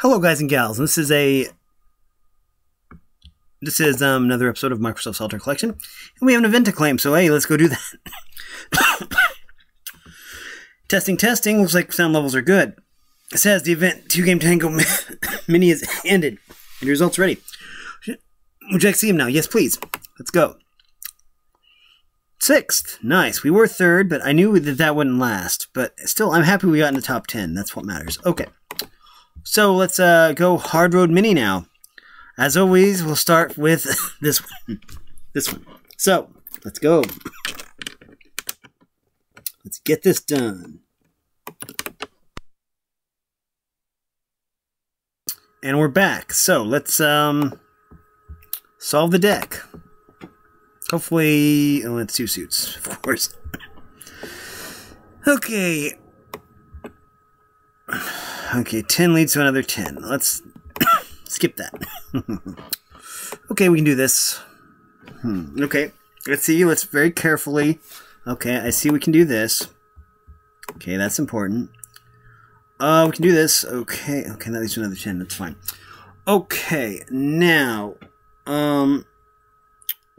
Hello, guys and gals. This is a this is um, another episode of Microsoft Solitaire Collection, and we have an event to claim. So hey, let's go do that. testing, testing. Looks like sound levels are good. It says the event two game tango mini is ended. And results ready. Would you like to see them now? Yes, please. Let's go. Sixth. Nice. We were third, but I knew that that wouldn't last. But still, I'm happy we got in the top ten. That's what matters. Okay. So let's uh, go Hard Road Mini now. As always, we'll start with this one. This one. So, let's go. Let's get this done. And we're back. So, let's um solve the deck. Hopefully, oh, it's two suits, of course. okay. Okay, 10 leads to another 10. Let's skip that. okay, we can do this. Hmm. Okay, let's see. Let's very carefully. Okay, I see we can do this. Okay, that's important. Uh, we can do this. Okay, okay, that leads to another 10. That's fine. Okay, now, um,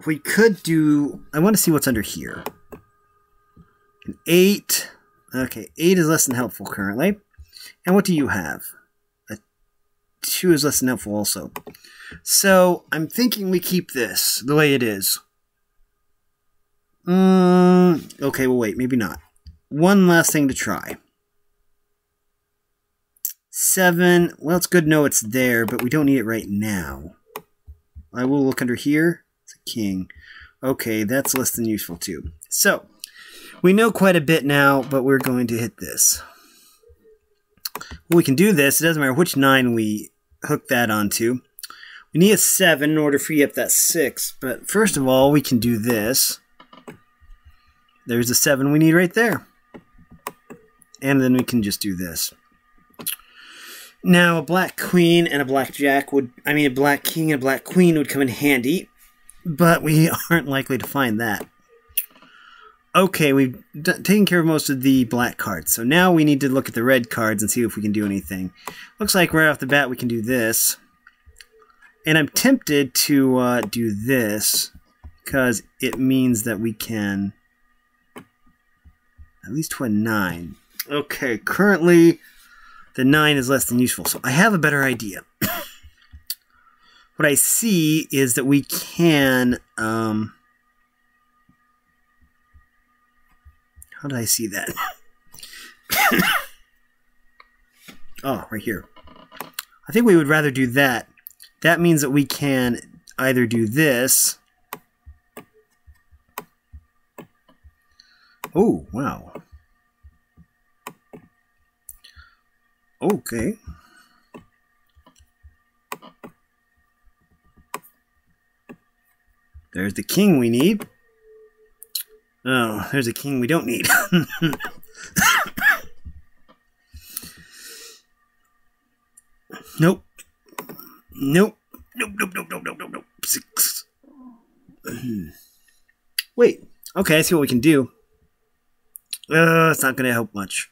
we could do... I want to see what's under here. An 8. Okay, 8 is less than helpful currently. And what do you have? A 2 is less than helpful also. So, I'm thinking we keep this the way it is. Mm, okay, well, wait, maybe not. One last thing to try. 7. Well, it's good to know it's there, but we don't need it right now. I will look under here. It's a king. Okay, that's less than useful too. So, we know quite a bit now, but we're going to hit this. Well, we can do this. It doesn't matter which 9 we hook that onto. We need a 7 in order to free up that 6. But first of all, we can do this. There's a 7 we need right there. And then we can just do this. Now, a black queen and a black jack would, I mean, a black king and a black queen would come in handy, but we aren't likely to find that. Okay, we've taken care of most of the black cards, so now we need to look at the red cards and see if we can do anything. Looks like right off the bat we can do this. And I'm tempted to uh, do this, because it means that we can at least a 9. Okay, currently the 9 is less than useful, so I have a better idea. what I see is that we can... Um, How did I see that? oh, right here. I think we would rather do that. That means that we can either do this. Oh, wow. Okay. There's the king we need. Oh, there's a king we don't need. nope. Nope. Nope, nope, nope, nope, nope, nope, nope. Six. Wait. Okay, I see what we can do. Uh, it's not going to help much.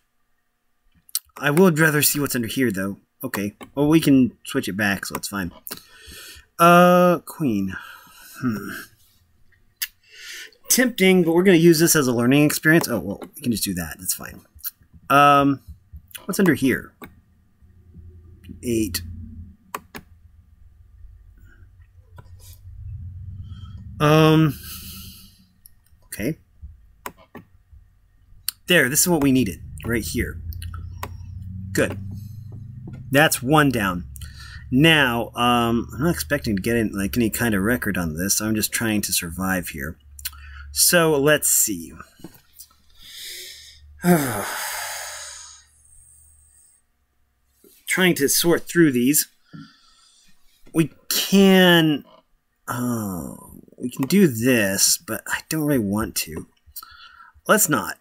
I would rather see what's under here, though. Okay. Well, we can switch it back, so it's fine. Uh, queen. Hmm tempting, but we're going to use this as a learning experience. Oh, well, we can just do that. That's fine. Um, what's under here? Eight. Um, okay. There, this is what we needed right here. Good. That's one down. Now, um, I'm not expecting to get in, like any kind of record on this. I'm just trying to survive here. So let's see. Trying to sort through these. We can. Oh, we can do this, but I don't really want to. Let's not.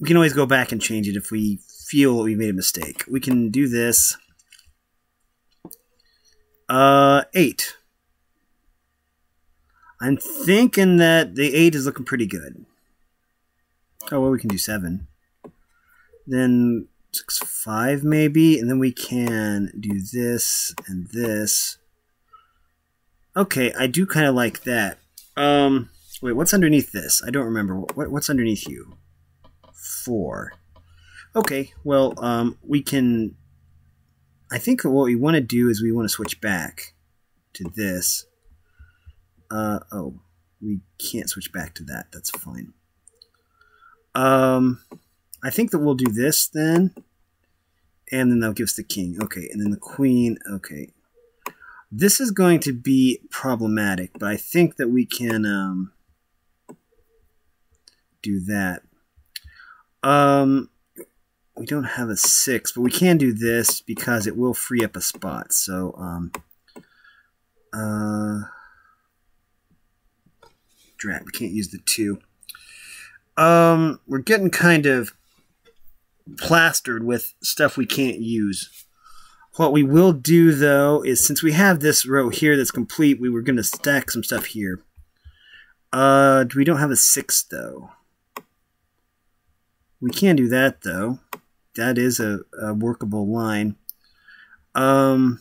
We can always go back and change it if we feel we made a mistake. We can do this. Uh, eight. I'm thinking that the 8 is looking pretty good. Oh, well, we can do 7. Then six five maybe, and then we can do this and this. Okay, I do kind of like that. Um, wait, what's underneath this? I don't remember. What, what's underneath you? Four. Okay, well, um, we can. I think what we want to do is we want to switch back to this. Uh, oh, we can't switch back to that. That's fine. Um, I think that we'll do this then. And then they'll give us the king. Okay, and then the queen. Okay. This is going to be problematic, but I think that we can um, do that. Um, we don't have a six, but we can do this because it will free up a spot. So, um, uh, we can't use the two. Um, we're getting kind of plastered with stuff we can't use. What we will do, though, is since we have this row here that's complete, we were going to stack some stuff here. Uh, we don't have a six, though. We can do that, though. That is a, a workable line. Um,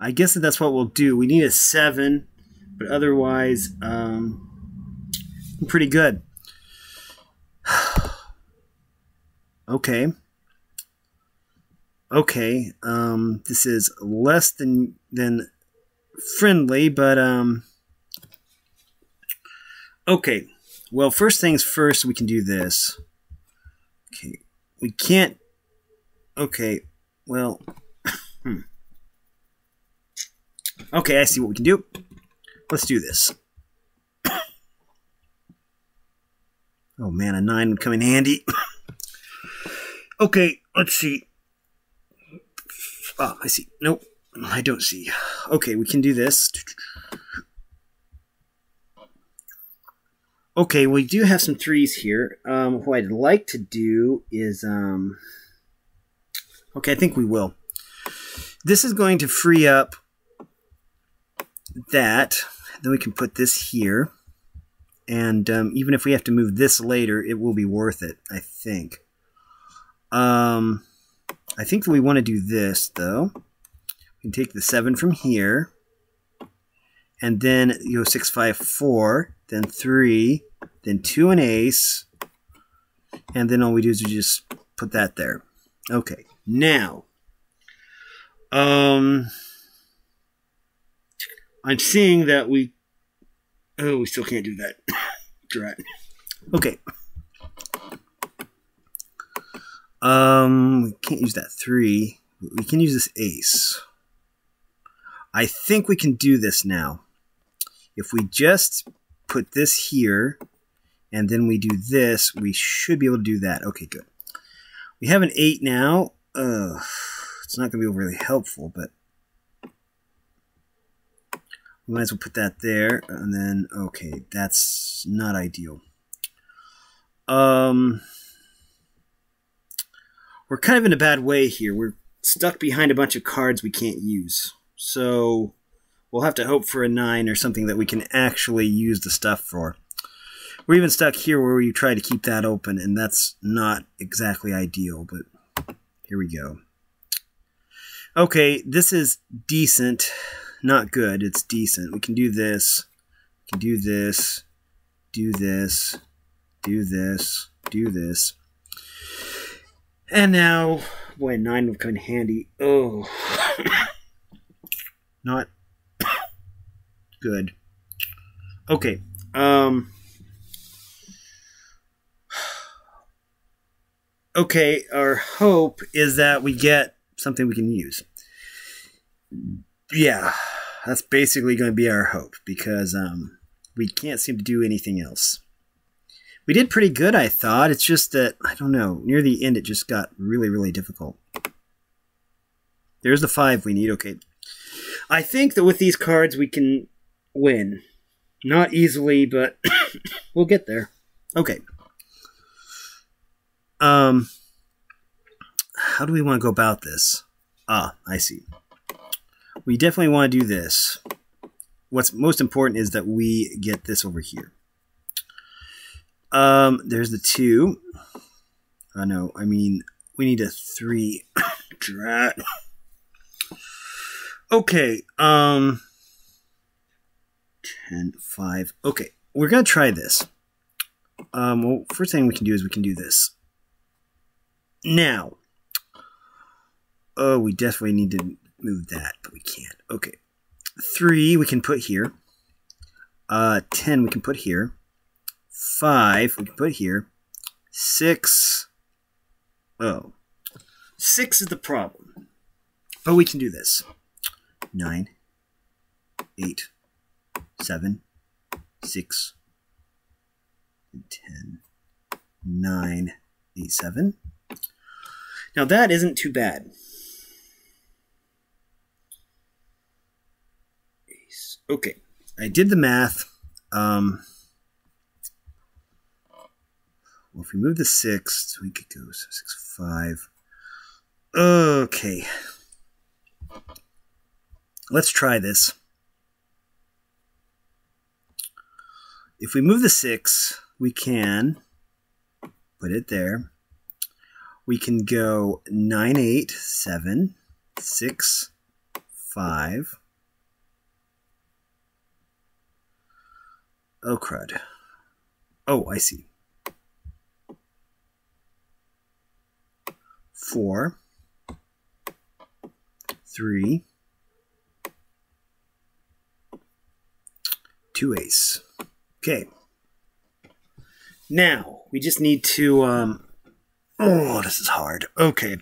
I guess that that's what we'll do. We need a seven, but otherwise, um, pretty good. okay. Okay. Um, this is less than than friendly, but um. Okay. Well, first things first, we can do this. Okay. We can't. Okay. Well. hmm. Okay, I see what we can do. Let's do this. Oh man, a 9 would come in handy. okay, let's see. Oh, I see. Nope, I don't see. Okay, we can do this. Okay, we do have some threes here. Um, what I'd like to do is, um, okay, I think we will. This is going to free up that. Then we can put this here. And um, even if we have to move this later, it will be worth it, I think. Um, I think that we want to do this, though. We can take the 7 from here. And then you go 6, 5, 4. Then 3. Then 2 and ace. And then all we do is we just put that there. Okay. Now. Um... I'm seeing that we. Oh, we still can't do that. Drat. Okay. Um, we can't use that three. We can use this ace. I think we can do this now. If we just put this here, and then we do this, we should be able to do that. Okay, good. We have an 8 now. Uh, it's not going to be really helpful, but we might as well put that there. And then, okay, that's not ideal. Um, we're kind of in a bad way here. We're stuck behind a bunch of cards we can't use. So we'll have to hope for a 9 or something that we can actually use the stuff for. We're even stuck here where we try to keep that open, and that's not exactly ideal, but here we go. Okay, this is decent not good. It's decent. We can do this. We can do this. Do this. Do this. Do this. And now, boy, 9 would come in handy. Oh. not good. Okay. Um. Okay, our hope is that we get something we can use yeah, that's basically going to be our hope because um, we can't seem to do anything else. We did pretty good, I thought. It's just that, I don't know, near the end it just got really, really difficult. There's the five we need. Okay. I think that with these cards we can win. Not easily, but we'll get there. Okay. Um, how do we want to go about this? Ah, I see we definitely want to do this. What's most important is that we get this over here. Um, there's the two. I know. I mean, we need a three. Drat. Okay, um, 10, 5. Okay, we're going to try this. Um, well, first thing we can do is we can do this. Now, oh, we definitely need to move that, but we can't. Okay, 3 we can put here. Uh, 10 we can put here. 5 we can put here. 6, oh, 6 is the problem. But we can do this. 9, 8, 7, 6, 10, 9, 8, 7. Now that isn't too bad. Okay, I did the math. Um, well, if we move the 6, we could go 6, 5. Okay. Let's try this. If we move the 6, we can put it there. We can go 9, 8, 7, 6, 5. Oh, crud. Oh, I see. 4, 3, two ace. Okay. Now, we just need to, um, oh, this is hard. Okay.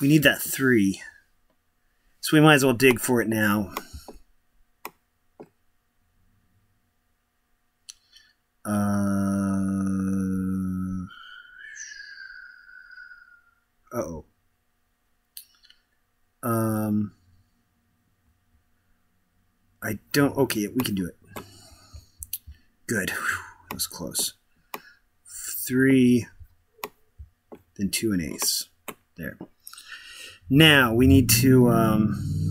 we need that three. So we might as well dig for it now. Uh, oh. Um, I don't. Okay, we can do it. Good. Whew, that was close. Three, then two and ace. There. Now we need to. Um,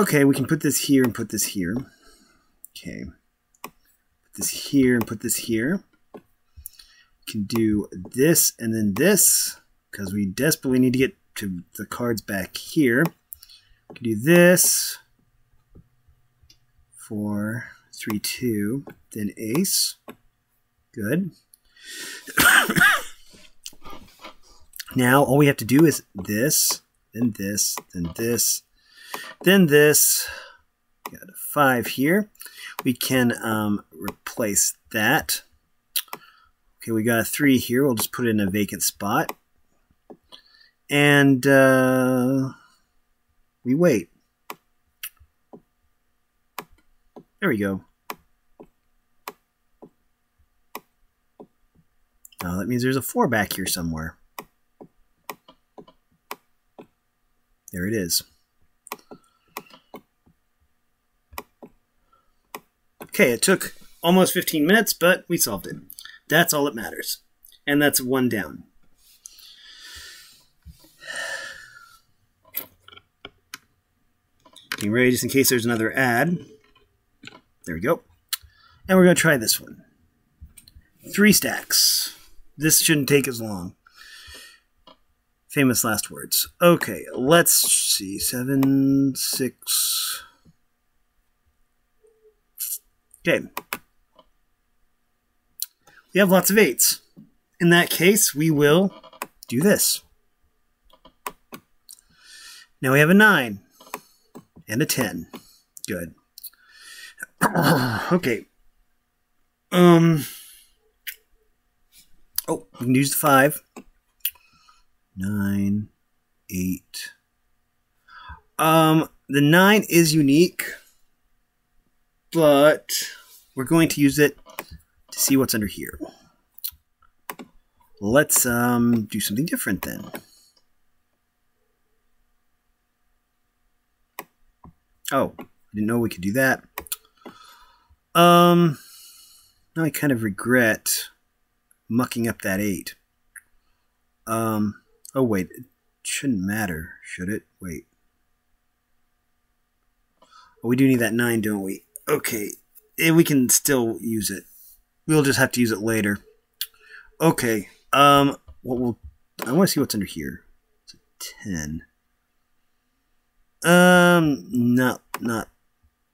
Okay, we can put this here and put this here. Okay put this here and put this here. We can do this and then this because we desperately need to get to the cards back here. We can do this. Four, three, two, then ace. Good. now all we have to do is this, then this, then this, then this. Got a five here we can um, replace that. Okay, we got a 3 here. We'll just put it in a vacant spot. And uh, we wait. There we go. Now that means there's a 4 back here somewhere. There it is. Okay, it took almost 15 minutes, but we solved it. That's all that matters. And that's one down. Getting ready just in case there's another ad. There we go. And we're going to try this one. Three stacks. This shouldn't take as long. Famous last words. Okay, let's see. Seven, six, Okay. We have lots of eights. In that case, we will do this. Now we have a 9 and a 10. Good. okay. Um. Oh, we can use the 5. 9, 8. Um, the 9 is unique but we're going to use it to see what's under here. Let's um, do something different then. Oh, I didn't know we could do that. Um, now I kind of regret mucking up that 8. Um, oh wait, it shouldn't matter, should it? Wait. Oh, we do need that 9, don't we? Okay. And we can still use it. We'll just have to use it later. Okay. Um, what will I want to see what's under here. It's a 10. Um, not not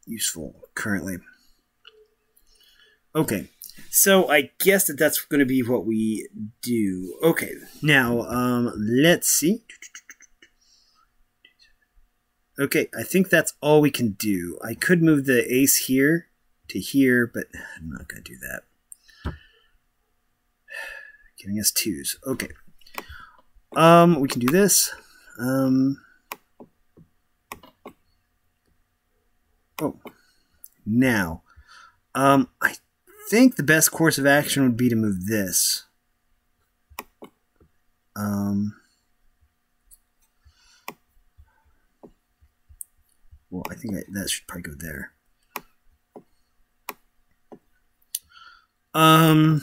useful currently. Okay, so I guess that that's going to be what we do. Okay, now um, let's see. Okay, I think that's all we can do. I could move the ace here to here, but I'm not going to do that. Giving us twos. Okay. Um, we can do this. Um, oh, now, um, I think the best course of action would be to move this. Um, well, I think I, that should probably go there. Um,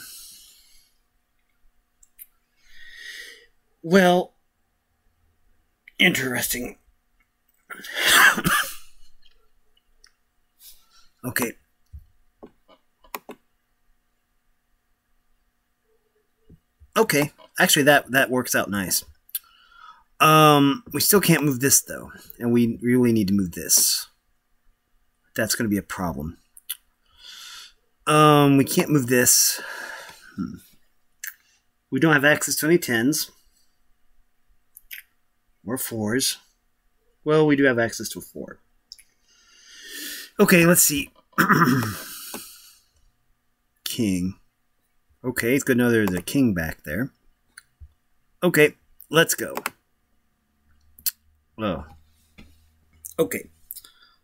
well, interesting. okay. Okay, actually that that works out nice. Um, we still can't move this though, and we really need to move this. That's going to be a problem. Um, we can't move this. Hmm. We don't have access to any tens or fours. Well, we do have access to a four. Okay, let's see. king. Okay, it's good to know there's a king back there. Okay, let's go. Oh. Okay.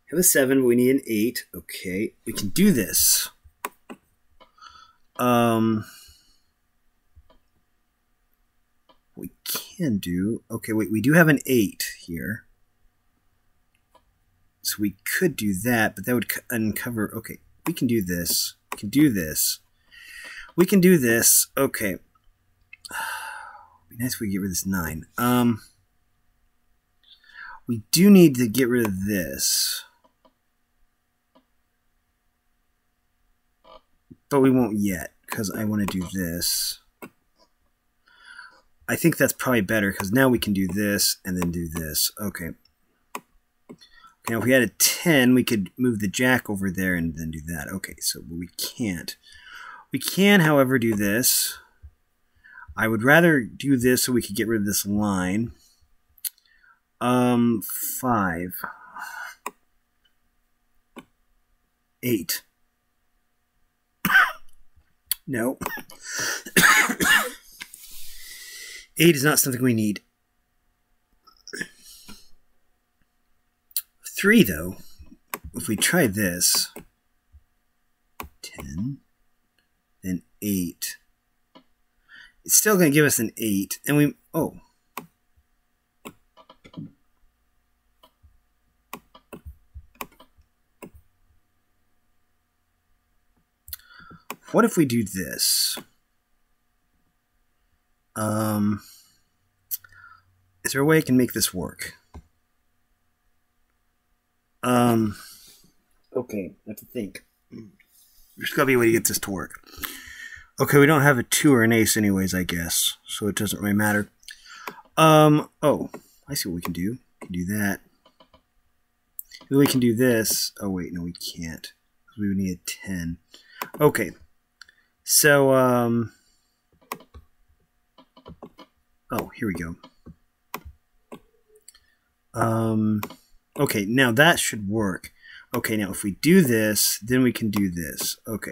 Have a seven, we need an eight. Okay, we can do this. Um we can do okay wait we do have an 8 here so we could do that but that would uncover okay we can do this we can do this we can do this okay be nice if we get rid of this 9 um we do need to get rid of this but we won't yet because I want to do this I think that's probably better because now we can do this and then do this. Okay. Now, if we had a 10, we could move the jack over there and then do that. Okay, so we can't. We can, however, do this. I would rather do this so we could get rid of this line. Um, 5. 8. no. Eight is not something we need. Three, though, if we try this, 10, then 8, it's still going to give us an 8, and we, oh. What if we do this? Um, is there a way I can make this work? Um, okay, I have to think. There's got to be a way to get this to work. Okay, we don't have a two or an ace anyways, I guess, so it doesn't really matter. Um, oh, I see what we can do. We can do that. we can do this. Oh, wait, no, we can't. We would need a 10. Okay. So, um, Oh, here we go. Um, okay, now that should work. Okay, now if we do this, then we can do this. Okay.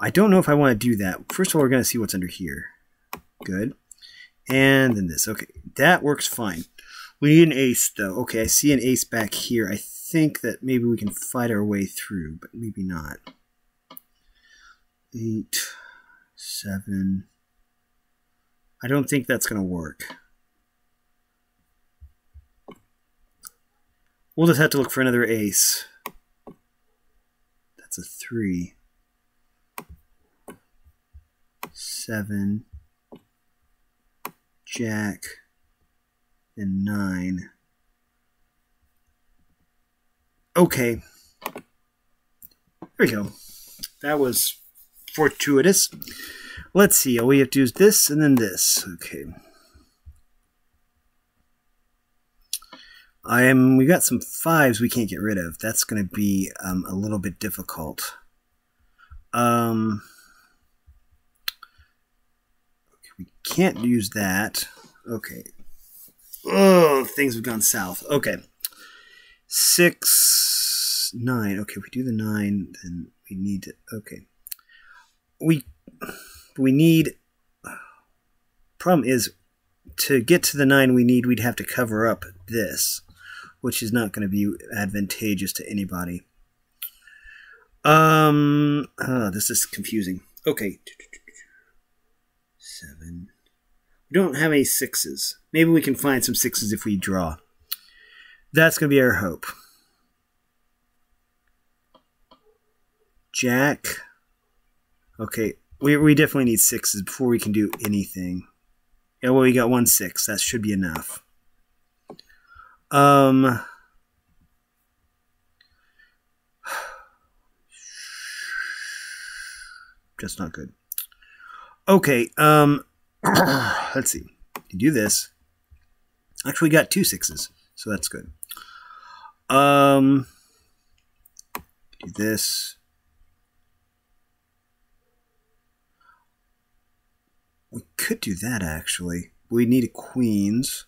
I don't know if I want to do that. First of all, we're going to see what's under here. Good. And then this. Okay, that works fine. We need an ace, though. Okay, I see an ace back here. I think that maybe we can fight our way through, but maybe not. Eight seven. I don't think that's going to work. We'll just have to look for another ace. That's a three. Seven. Jack, and 9. Okay. There we go. That was fortuitous. Let's see. All we have to do is this and then this. Okay. I am. We got some fives we can't get rid of. That's going to be um, a little bit difficult. Um, we can't use that. Okay. Oh, things have gone south. Okay. Six, nine. Okay, we do the nine, then we need to. Okay. We we need. Problem is, to get to the nine we need, we'd have to cover up this which is not going to be advantageous to anybody. Um, oh, this is confusing. Okay. Seven. We don't have any sixes. Maybe we can find some sixes if we draw. That's going to be our hope. Jack. Okay, we, we definitely need sixes before we can do anything. Yeah, well, we got one six. That should be enough. Um. Just not good. Okay, um, let's see. You do this. Actually, we got two sixes, so that's good. Um, do this. We could do that actually. We need a queens.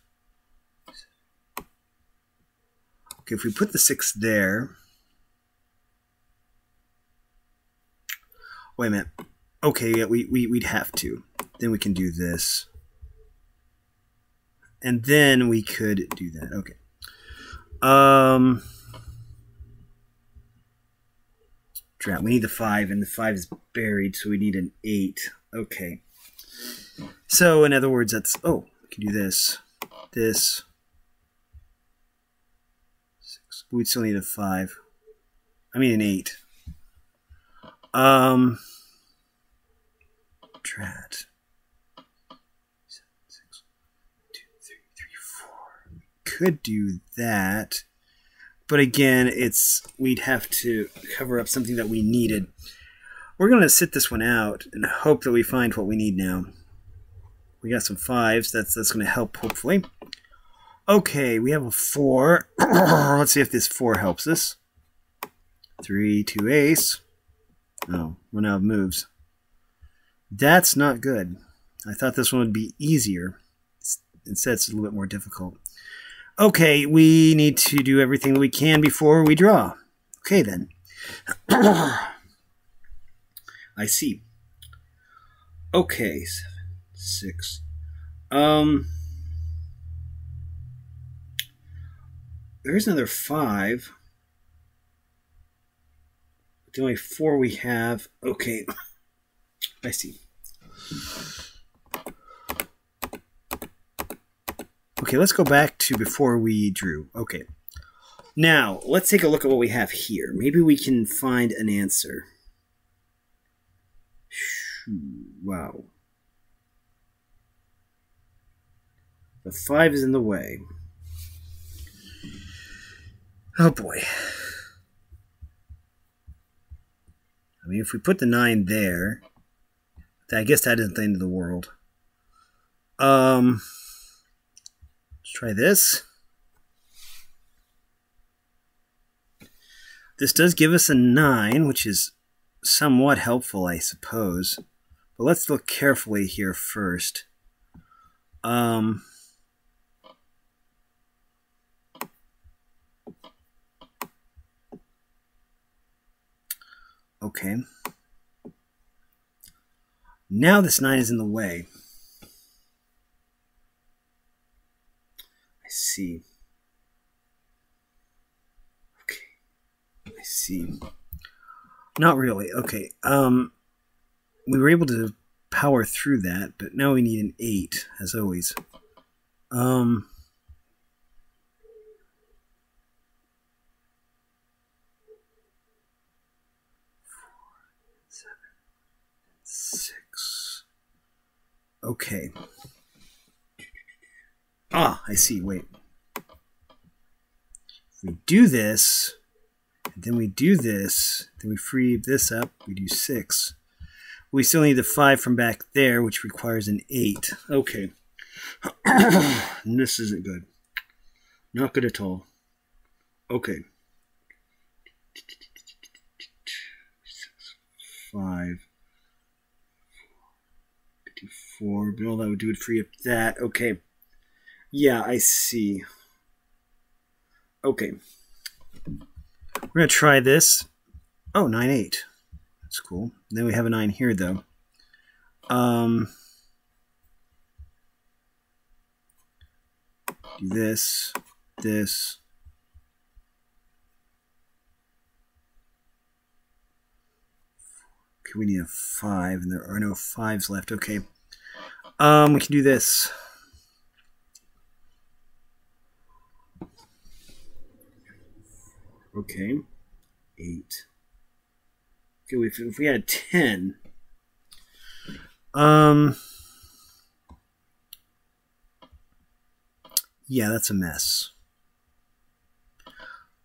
Okay, if we put the six there. Wait a minute. Okay, yeah, we, we, we'd have to. Then we can do this. And then we could do that. Okay. Um, drought. We need the five, and the five is buried, so we need an eight. Okay. So, in other words, that's. Oh, we can do this. This. We'd still need a five. I mean an eight. Um Drat. Seven, six, two, three, three, four. We could do that. But again, it's we'd have to cover up something that we needed. We're gonna sit this one out and hope that we find what we need now. We got some fives. That's that's gonna help hopefully. Okay, we have a four. Let's see if this four helps us. Three, two, ace. Oh, one out of moves. That's not good. I thought this one would be easier. Instead, it's a little bit more difficult. Okay, we need to do everything we can before we draw. Okay, then. I see. Okay, seven, six. Um... There's another five. The only four we have. Okay. I see. Okay, let's go back to before we drew. Okay. Now, let's take a look at what we have here. Maybe we can find an answer. Wow. The five is in the way. Oh boy. I mean, if we put the 9 there, I guess that isn't the end of the world. Um, let's try this. This does give us a 9, which is somewhat helpful, I suppose. But let's look carefully here first. Um, Okay. Now this 9 is in the way. I see. Okay. I see. Not really. Okay. Um we were able to power through that, but now we need an 8 as always. Um Six. Okay. Ah, I see. Wait. If we do this, then we do this, then we free this up, we do 6. We still need the 5 from back there, which requires an 8. Okay. this isn't good. Not good at all. Okay. Five. Four. But all that would do would free up that. Okay. Yeah, I see. Okay. We're going to try this. Oh, 9, 8. That's cool. Then we have a 9 here, though. Um, do this, this. Okay, we need a 5, and there are no 5s left. Okay. Um, we can do this. Okay. Eight. Okay, if, if we had ten. Um. Yeah, that's a mess.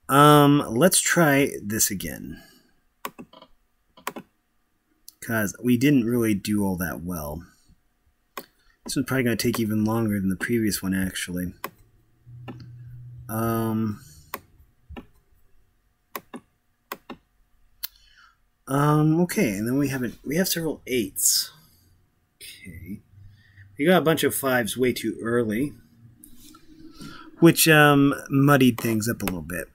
Um, let's try this again. Because we didn't really do all that well. This one's probably going to take even longer than the previous one, actually. Um... Um, okay, and then we have we have several eights. Okay. We got a bunch of fives way too early. Which um muddied things up a little bit.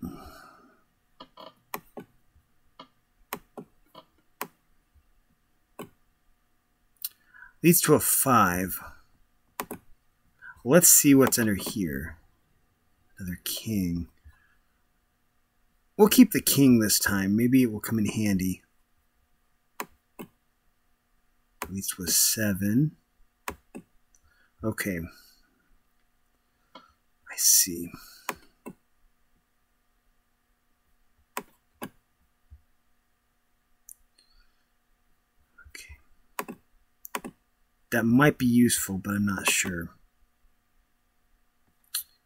Leads to a five. Let's see what's under here. Another king. We'll keep the king this time. Maybe it will come in handy least was seven. Okay. I see. Okay. That might be useful, but I'm not sure.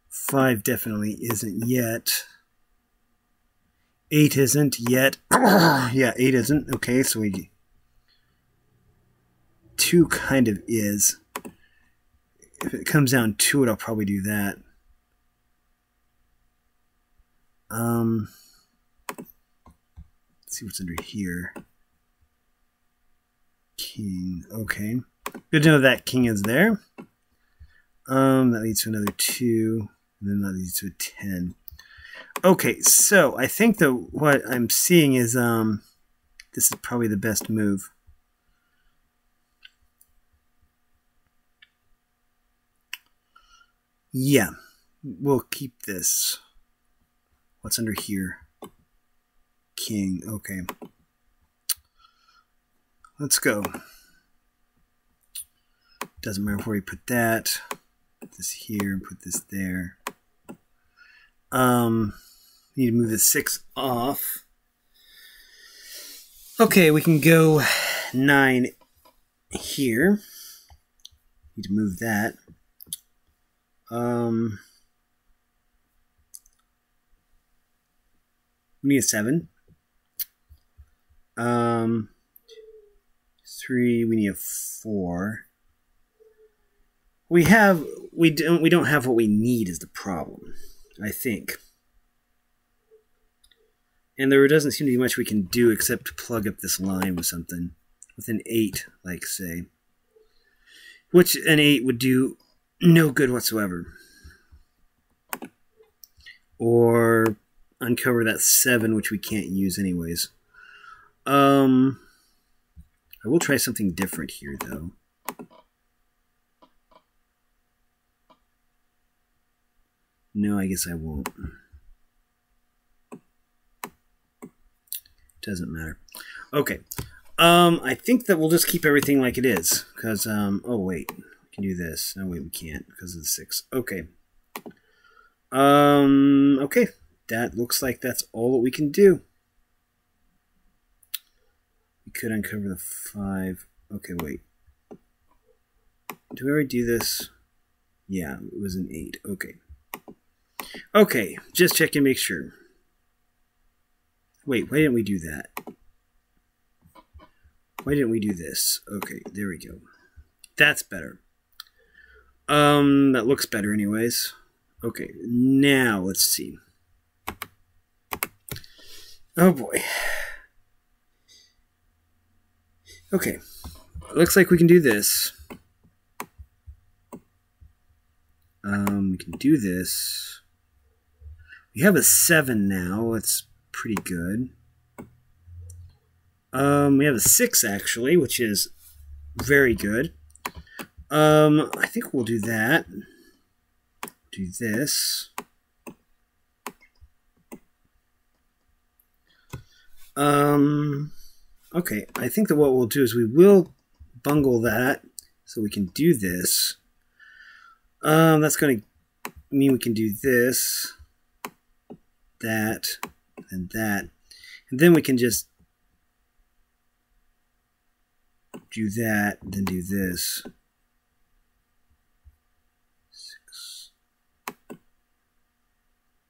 Five definitely isn't yet. Eight isn't yet. yeah, eight isn't. Okay, so we 2 kind of is. If it comes down to it, I'll probably do that. Um, let's see what's under here. King. Okay. Good to know that king is there. Um, that leads to another 2. And then that leads to a 10. Okay, so I think that what I'm seeing is um, this is probably the best move. Yeah, we'll keep this. What's under here? King. Okay. Let's go. Doesn't matter where we put that. Put this here and put this there. Um, need to move the six off. Okay, we can go nine here. Need to move that. Um, we need a seven. Um, three. We need a four. We have we don't we don't have what we need is the problem. I think. And there doesn't seem to be much we can do except plug up this line with something. With an 8, like, say. Which an 8 would do no good whatsoever. Or uncover that 7, which we can't use anyways. Um, I will try something different here, though. No, I guess I won't. Doesn't matter. Okay. Um, I think that we'll just keep everything like it is. Because, um, oh, wait can do this. No, wait, we can't because of the six. Okay. Um, okay. That looks like that's all that we can do. We could uncover the five. Okay, wait. Do we already do this? Yeah, it was an 8. Okay. Okay, just check and make sure. Wait, why didn't we do that? Why didn't we do this? Okay, there we go. That's better. Um, that looks better anyways. Okay, now let's see. Oh boy. Okay, looks like we can do this. Um, we can do this. We have a 7 now. That's pretty good. Um, we have a 6, actually, which is very good. Um, I think we'll do that. Do this. Um, okay, I think that what we'll do is we will bungle that so we can do this. Um, that's going to mean we can do this, that, and that. And then we can just do that, then do this.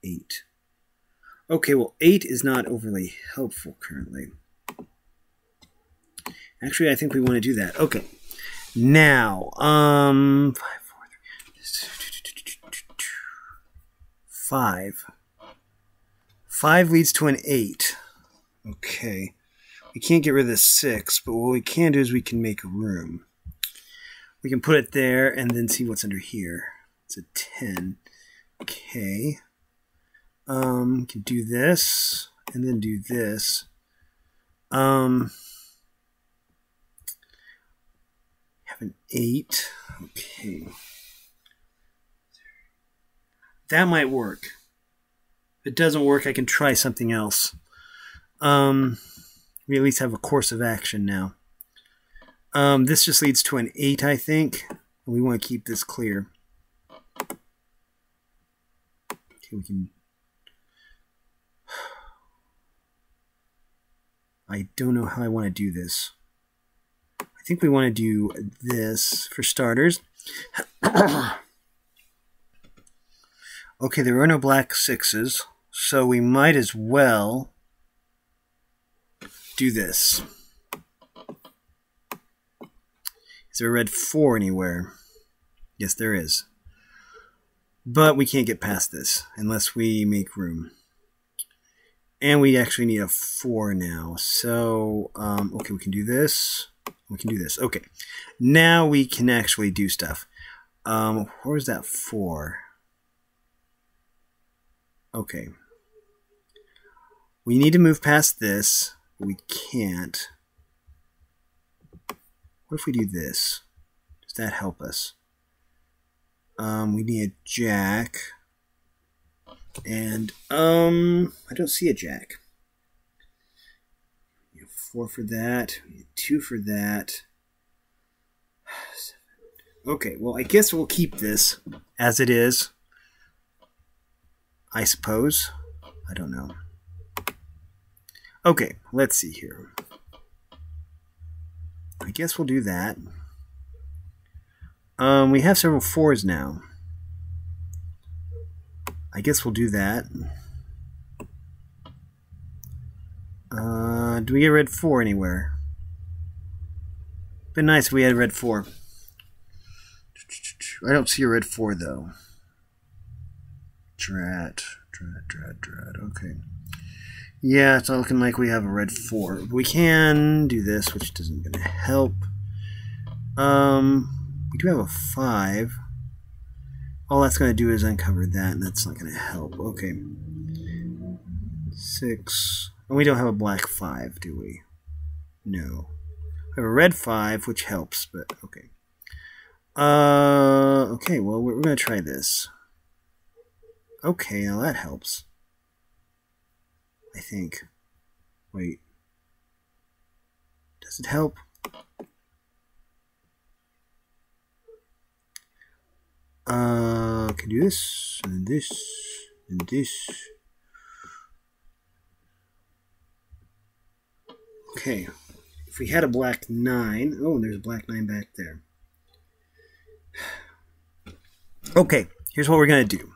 8. Okay, well, 8 is not overly helpful currently. Actually, I think we want to do that. Okay. Now, um, 5, 4, 3, 5. 5 leads to an 8. Okay. We can't get rid of this 6, but what we can do is we can make room. We can put it there and then see what's under here. It's a 10. Okay. Um, can do this and then do this. Um, have an 8. Okay. That might work. If it doesn't work, I can try something else. Um, we at least have a course of action now. Um, this just leads to an 8, I think. We want to keep this clear. Okay, we can... I don't know how I want to do this. I think we want to do this for starters. okay, there are no black sixes, so we might as well do this. Is there a red 4 anywhere? Yes, there is. But we can't get past this unless we make room. And we actually need a 4 now. So, um, okay, we can do this. We can do this. Okay. Now we can actually do stuff. Um, where's that 4? Okay. We need to move past this we can't. What if we do this? Does that help us? Um, we need a jack. And, um, I don't see a jack. Four for that. Two for that. Okay, well, I guess we'll keep this as it is. I suppose. I don't know. Okay, let's see here. I guess we'll do that. Um, we have several fours now. I guess we'll do that. Uh, do we get red four anywhere? Been nice if we had red four. I don't see a red four though. Drat, drat, drat, drat. Okay. Yeah, it's not looking like we have a red 4. We can do this, which doesn't going to help. Um, we do have a 5. All that's going to do is uncover that, and that's not going to help. Okay. 6. And we don't have a black 5, do we? No. We have a red 5, which helps, but okay. Uh, okay, well, we're, we're going to try this. Okay, now that helps. I think. Wait. Does it help? Uh, can do this, and this, and this. Okay. If we had a black 9... Oh, and there's a black 9 back there. Okay, here's what we're gonna do.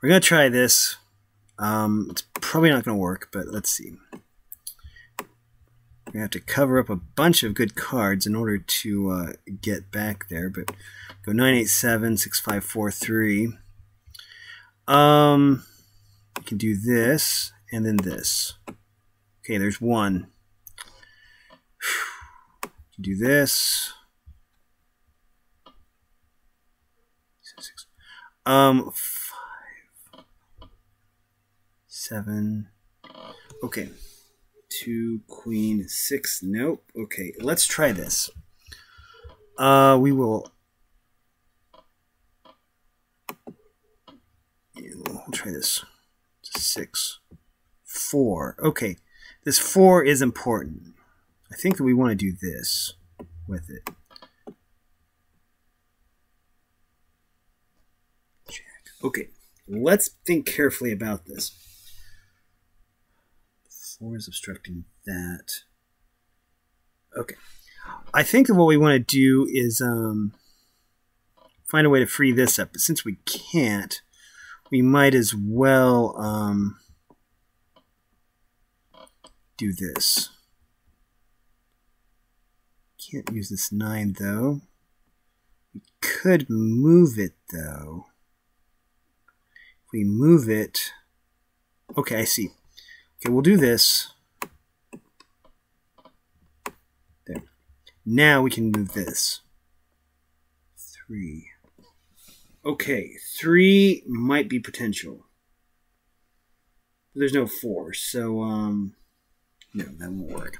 We're gonna try this. Um, it's probably not gonna work, but let's see. We have to cover up a bunch of good cards in order to uh, get back there. But go nine eight seven six five four three. Um, we can do this and then this. Okay, there's one. do this. Um, five, seven. Okay, two, queen, six. Nope. Okay, let's try this. Uh, we will. Try this. Six, four. Okay, this four is important. I think that we want to do this with it. Okay, let's think carefully about this. Four is obstructing that. Okay. I think that what we want to do is um, find a way to free this up. But since we can't, we might as well um, do this. Can't use this 9, though. We could move it, though If we move it, okay, I see. Okay, we'll do this. There. Now we can move this. Three. Okay, three might be potential. There's no four, so, um, no, that won't work.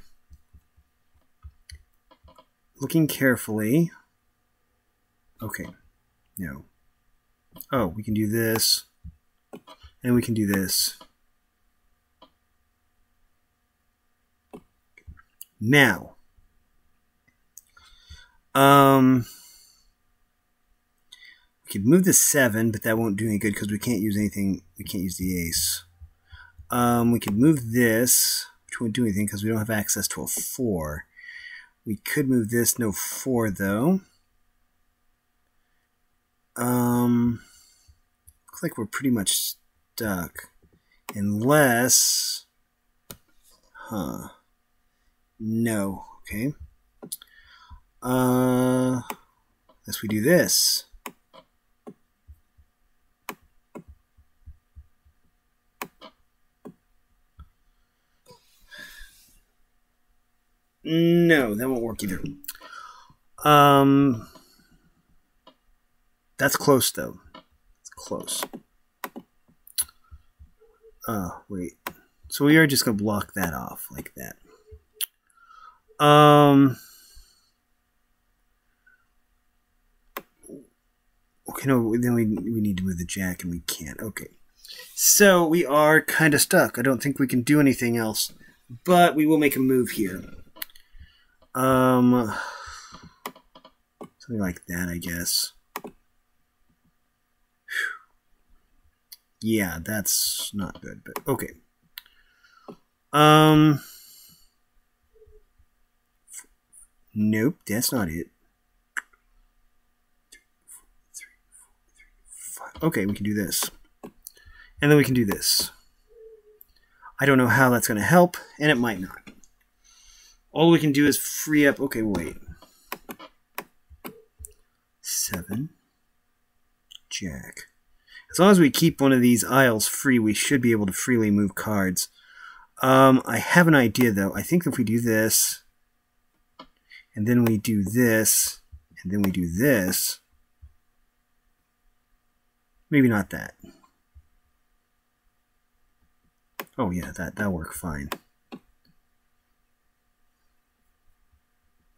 Looking carefully. Okay, no. Oh, we can do this. And we can do this. Now, um, we could move the seven, but that won't do any good because we can't use anything. We can't use the ace. Um, we could move this, which won't do anything because we don't have access to a four. We could move this, no four though. Um, looks like we're pretty much stuck. Unless... Huh. No. Okay. Uh... Unless we do this. No, that won't work either. Um, that's close though. It's close. Oh, wait. So we are just going to block that off like that. Um. Okay, no, then we, we need to move the jack and we can't. Okay. So we are kind of stuck. I don't think we can do anything else. But we will make a move here. Um. Something like that, I guess. Yeah, that's not good, but okay. Um. Nope, that's not it. Okay, we can do this. And then we can do this. I don't know how that's going to help, and it might not. All we can do is free up... Okay, wait. Seven. Jack. As long as we keep one of these aisles free, we should be able to freely move cards. Um, I have an idea, though. I think if we do this, and then we do this, and then we do this, maybe not that. Oh yeah, that that work fine.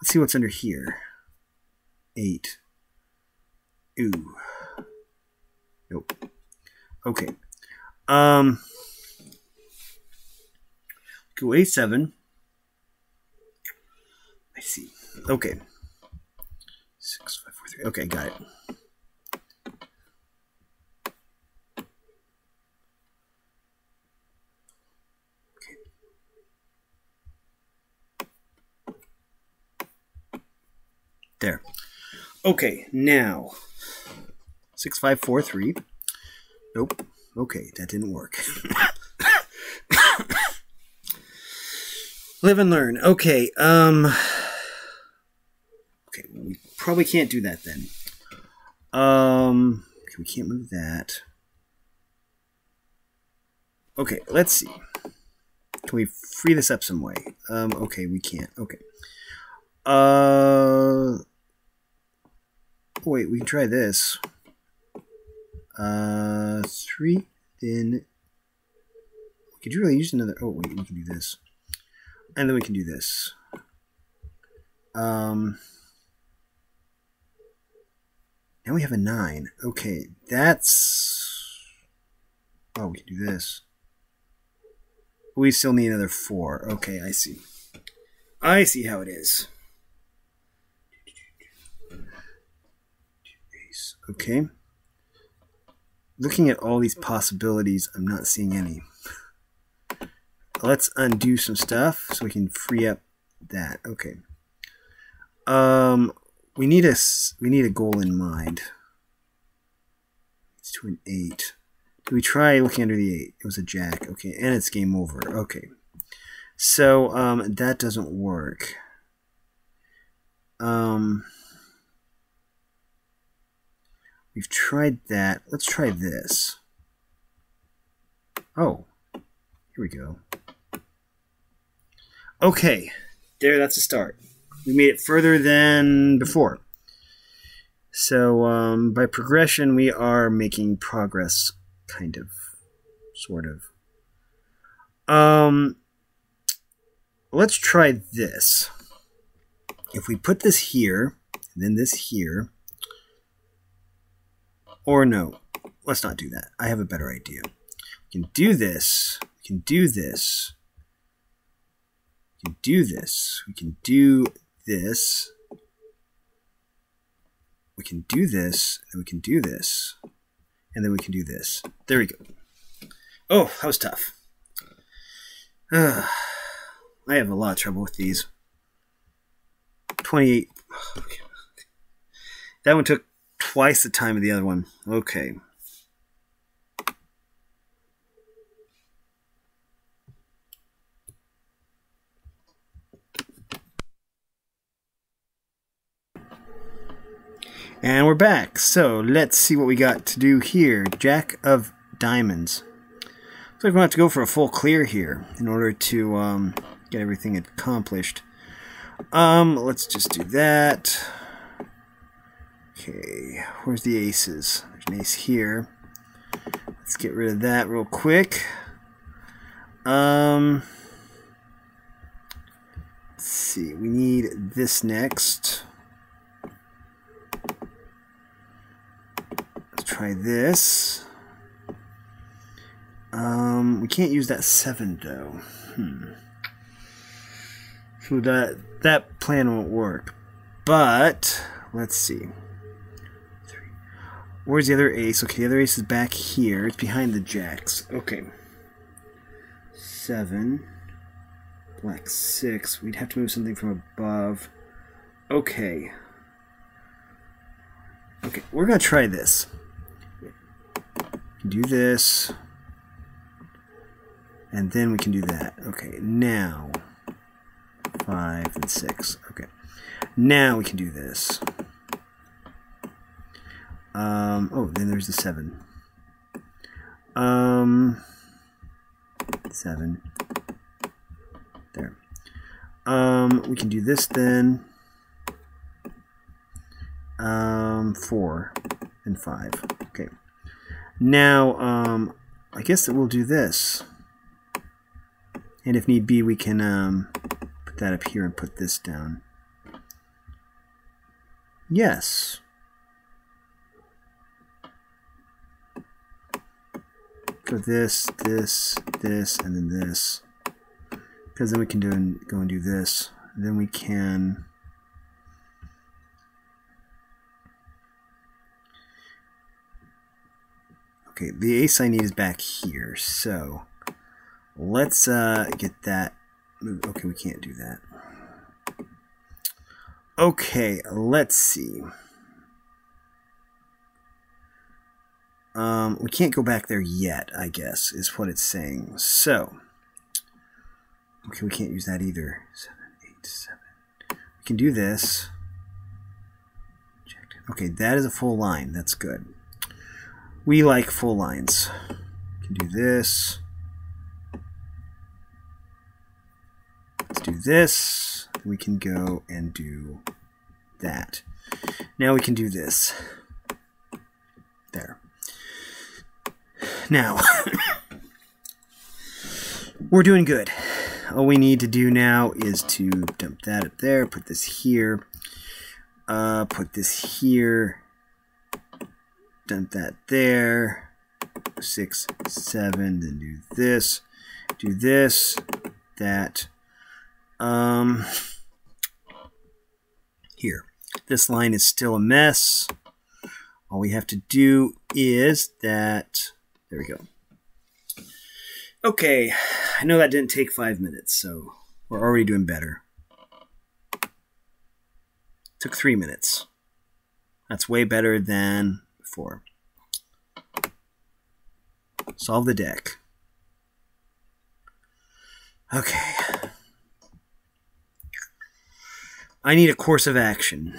Let's see what's under here. Eight. Ooh. Nope. Okay. Um. Go a7. I see. Okay. Six, five, four, three. Okay, got it. Okay. There. Okay, now 6543. Nope. Okay, that didn't work. Live and learn. Okay, um Okay, well, we probably can't do that then. Um we can't move that. Okay, let's see. Can we free this up some way? Um okay, we can't. Okay. Uh wait, we can try this. Uh, three, then could really use another. Oh wait, we can do this, and then we can do this. Um, now we have a nine. Okay, that's. Oh, we can do this. We still need another four. Okay, I see. I see how it is. Okay looking at all these possibilities, I'm not seeing any. Let's undo some stuff so we can free up that. Okay. Um, we need a we need a goal in mind. It's to an eight. Do we try looking under the eight? It was a jack. Okay, and it's game over. Okay. So um, that doesn't work. Um. We've tried that. Let's try this. Oh, here we go. Okay, there, that's a start. We made it further than before. So, um, by progression, we are making progress, kind of, sort of. Um, let's try this. If we put this here, and then this here, or no, let's not do that. I have a better idea. We can do this. We can do this. We can do this. We can do this. We can do this. And we can do this. And then we can do this. There we go. Oh, that was tough. Uh, I have a lot of trouble with these. 28. That one took twice the time of the other one. Okay. And we're back. So let's see what we got to do here. Jack of Diamonds. Looks like we're going to have to go for a full clear here in order to um, get everything accomplished. Um, let's just do that. Okay, where's the aces? There's an ace here. Let's get rid of that real quick. Um, let's see, we need this next. Try this. Um, we can't use that seven though. Hmm. So that that plan won't work. But let's see. Where's the other ace? Okay, the other ace is back here. It's behind the jacks. Okay. Seven. Black six. We'd have to move something from above. Okay. Okay, we're to try this. Do this. And then we can do that. Okay, now. Five and six. Okay. Now we can do this. Um, oh, then there's the 7. Um, 7. There. Um, we can do this then. Um, 4 and 5. Now, um, I guess that we'll do this. And if need be, we can um, put that up here and put this down. Yes. go this, this, this, and then this. Because then we can do and go and do this. Then we can Okay, the ace I need is back here, so let's uh, get that. Okay, we can't do that. Okay, let's see. Um, we can't go back there yet, I guess, is what it's saying. So, okay, we can't use that either. Seven, eight, seven. We can do this. Okay, that is a full line. That's good. We like full lines. Can do this. Let's do this. We can go and do that. Now we can do this. There. Now, we're doing good. All we need to do now is to dump that up there, put this here, uh, put this here, dump that there, six, seven, then do this, do this, that, um, here. This line is still a mess. All we have to do is that, there we go. Okay, I know that didn't take five minutes, so we're already doing better. Took three minutes. That's way better than before. Solve the deck. Okay. I need a course of action.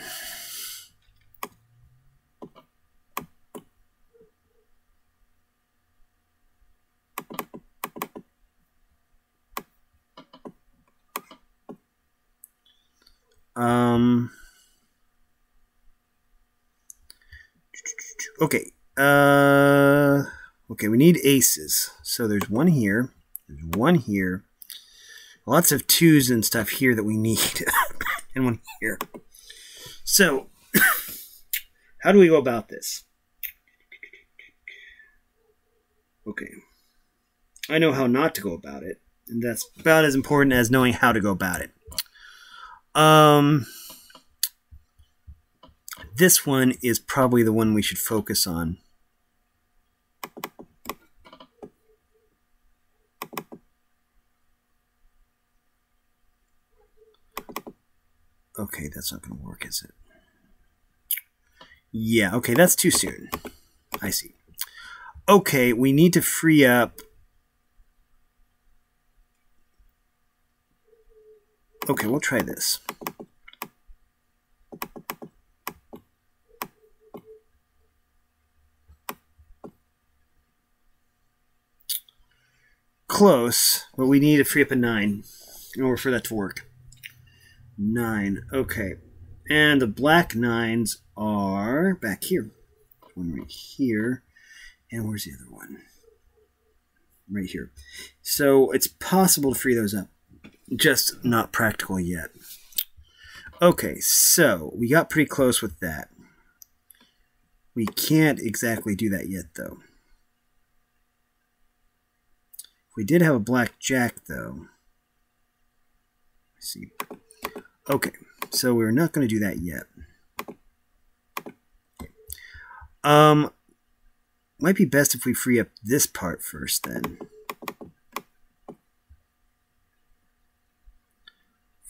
Um, okay. Uh, okay, we need aces. So there's one here. There's one here. Lots of twos and stuff here that we need. and one here. So, how do we go about this? Okay. I know how not to go about it, and that's about as important as knowing how to go about it. Um, this one is probably the one we should focus on. Okay, that's not going to work, is it? Yeah, okay, that's too soon. I see. Okay, we need to free up Okay, we'll try this. Close, but we need to free up a 9 in order for that to work. 9, okay. And the black 9s are back here. One right here. And where's the other one? Right here. So it's possible to free those up just not practical yet. Okay, so we got pretty close with that. We can't exactly do that yet, though. We did have a black jack, though. Let's see. Okay, so we're not going to do that yet. Um, might be best if we free up this part first, then.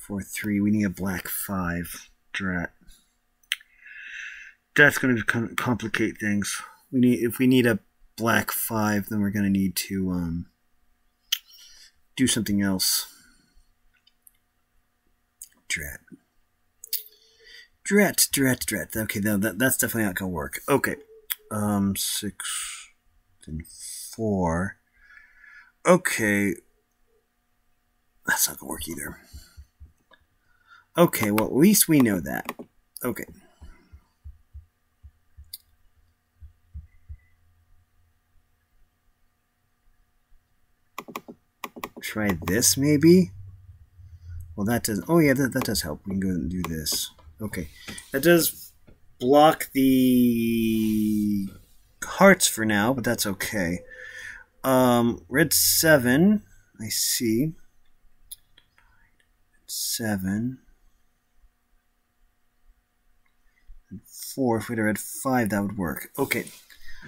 four, three. We need a black five. Drat. That's going to complicate things. We need if we need a black five, then we're going to need to um, do something else. Drat. Drat, drat, drat. Okay, no, that, that's definitely not going to work. Okay. Um, six, then four. Okay. That's not going to work either. Okay, well, at least we know that. Okay. Try this, maybe? Well, that does... Oh, yeah, that, that does help. We can go and do this. Okay. That does block the hearts for now, but that's okay. Um, red 7, I see. 7. And four. If we'd have red five, that would work. Okay.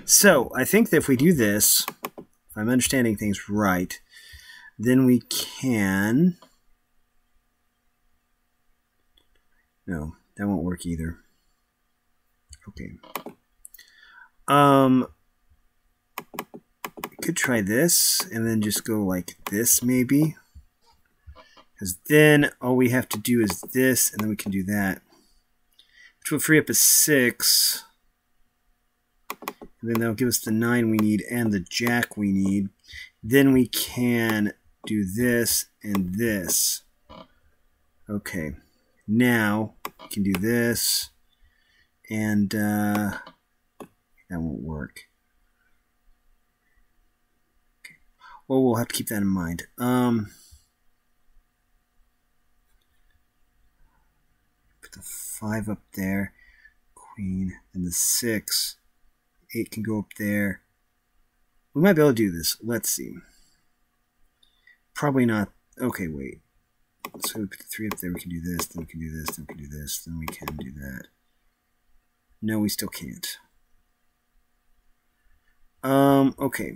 So I think that if we do this, if I'm understanding things right, then we can. No, that won't work either. Okay. Um, could try this and then just go like this maybe. Because then all we have to do is this and then we can do that. Which will free up a 6. And then that'll give us the 9 we need and the jack we need. Then we can do this and this. Okay. Now we can do this and uh, that won't work. Okay. Well, we'll have to keep that in mind. Um, put the five up there, queen, and the six. Eight can go up there. We might be able to do this. Let's see. Probably not. Okay, wait. So we put the three up there. We can do this. Then we can do this. Then we can do this. Then we can do that. No, we still can't. Um, okay.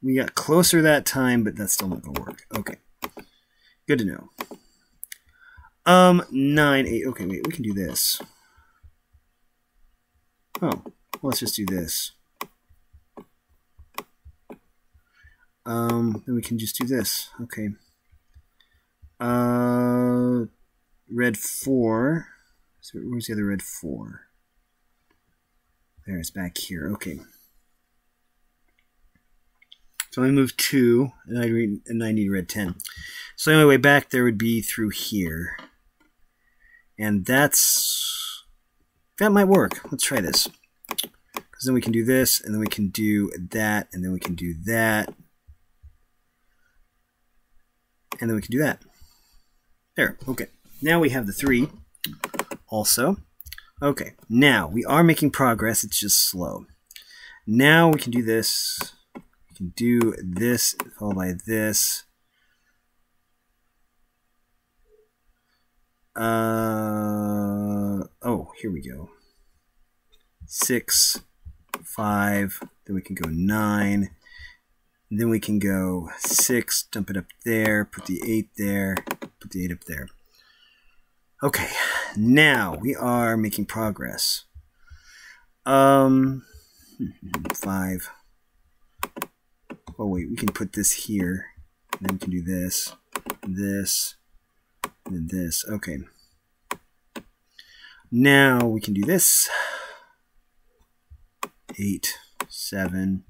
We got closer that time, but that's still not to work. Okay. Good to know. Um, 9, 8. Okay, wait, we can do this. Oh, Well, let's just do this. Um, then we can just do this. Okay. Uh, red 4. So where's the other red 4? There, it's back here. Okay. So I move 2, and I, read, and I need red 10. So the only way back there would be through here. And that's... That might work. Let's try this. Because then we can do this, and then we can do that, and then we can do that. And then we can do that. There, okay. Now we have the 3 also. Okay, now we are making progress, it's just slow. Now we can do this. We can do this followed by this. Uh, oh, here we go. Six, five, then we can go nine, then we can go six, dump it up there, put the eight there, put the eight up there. Okay, now we are making progress. Um, five. Oh wait, we can put this here. Then we can do this, this, and this. Okay. Now we can do this. Eight, seven.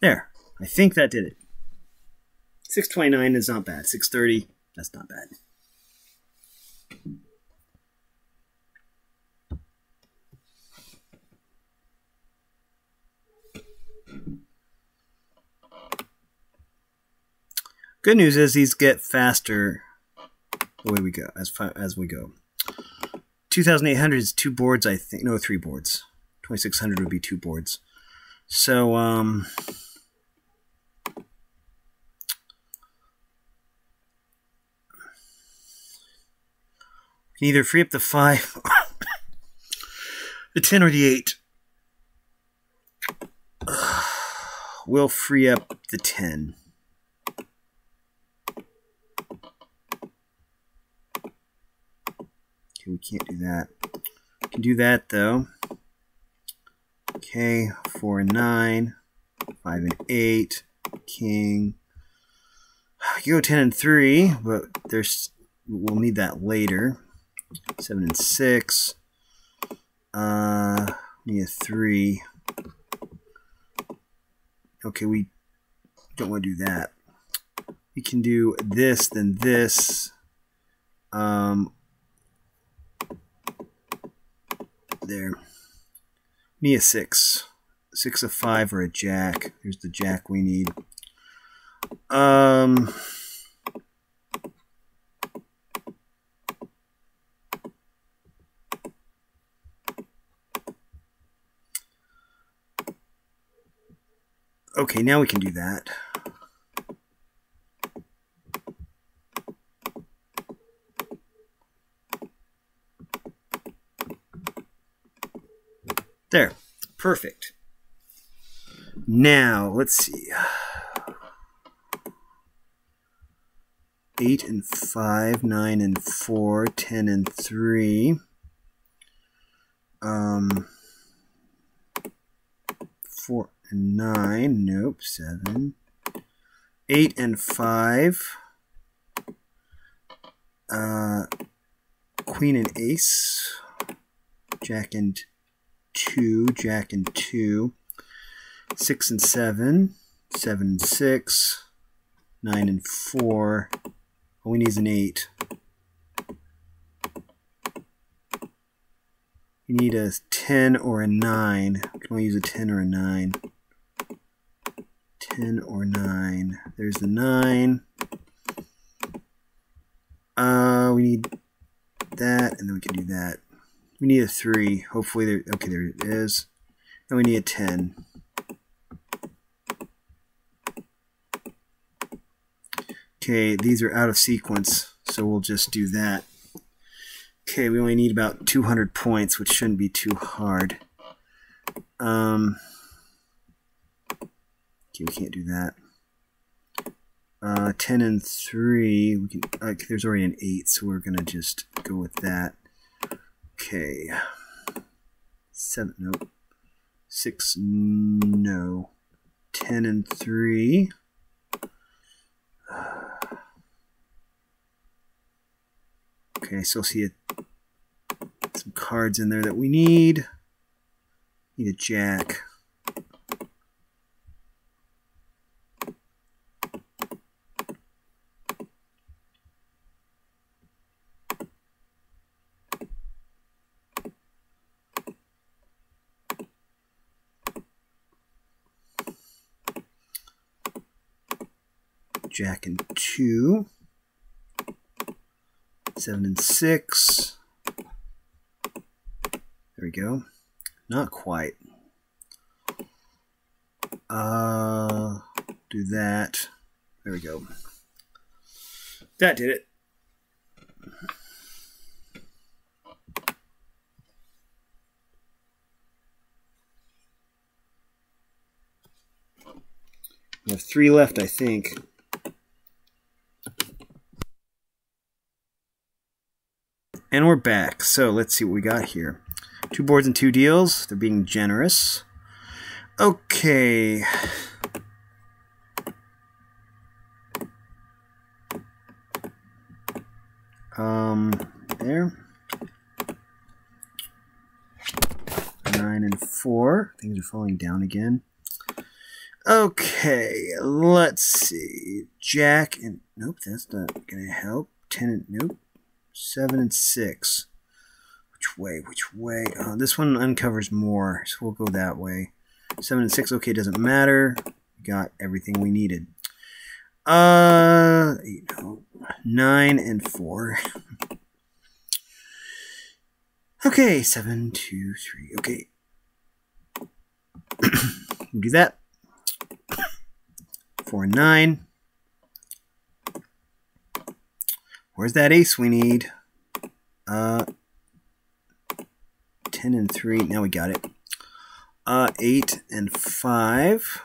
There. I think that did it. 629 is not bad. 630 that's not bad. Good news is these get faster the way we go as as we go. 2800 is two boards, I think. No, three boards. 2600 would be two boards. So um can either free up the 5, the 10, or the 8. we'll free up the 10. Okay, we can't do that. We can do that, though. Okay, 4 and 9, 5 and 8, king. You go 10 and 3, but there's we'll need that later. Seven and six. Uh, need a three. Okay, we don't want to do that. We can do this, then this. Um, there. Need a six. Six of five or a jack. Here's the jack we need. Um... Okay, now we can do that. There. Perfect. Now, let's see. 8 and 5, 9 and 4, 10 and 3. Um, four and nine. Nope, seven. Eight and five. Uh, queen and ace. Jack and two. Jack and two. Six and seven. Seven and six. Nine and four. All we need is an eight. You need a 10 or a 9. Can we use a 10 or a 9? 10 or 9. There's the 9. Uh, we need that, and then we can do that. We need a 3. Hopefully, there. okay, there it is. And we need a 10. Okay, these are out of sequence, so we'll just do that. Okay, we only need about 200 points, which shouldn't be too hard. Um, okay, we can't do that. Uh, 10 and 3, we can, uh, there's already an 8, so we're going to just go with that. Okay. 7, nope. 6, no. 10 and 3. Okay, so see a some cards in there that we need. Need a jack. Jack and two. Seven and six. There we go. Not quite. Uh, do that. There we go. That did it. We have three left, I think. And we're back. So let's see what we got here. Two boards and two deals. They're being generous. Okay. Um, there. Nine and four. Things are falling down again. Okay, let's see. Jack and nope, that's not gonna help. Ten and nope. Seven and six. Which way? Which way? Uh, this one uncovers more, so we'll go that way. 7 and 6, okay, doesn't matter. Got everything we needed. Uh, eight, no, 9 and 4. okay, 7, 2, 3, okay. do that. 4 and 9. Where's that ace we need? Uh, 10 and 3. Now we got it. Uh, 8 and 5.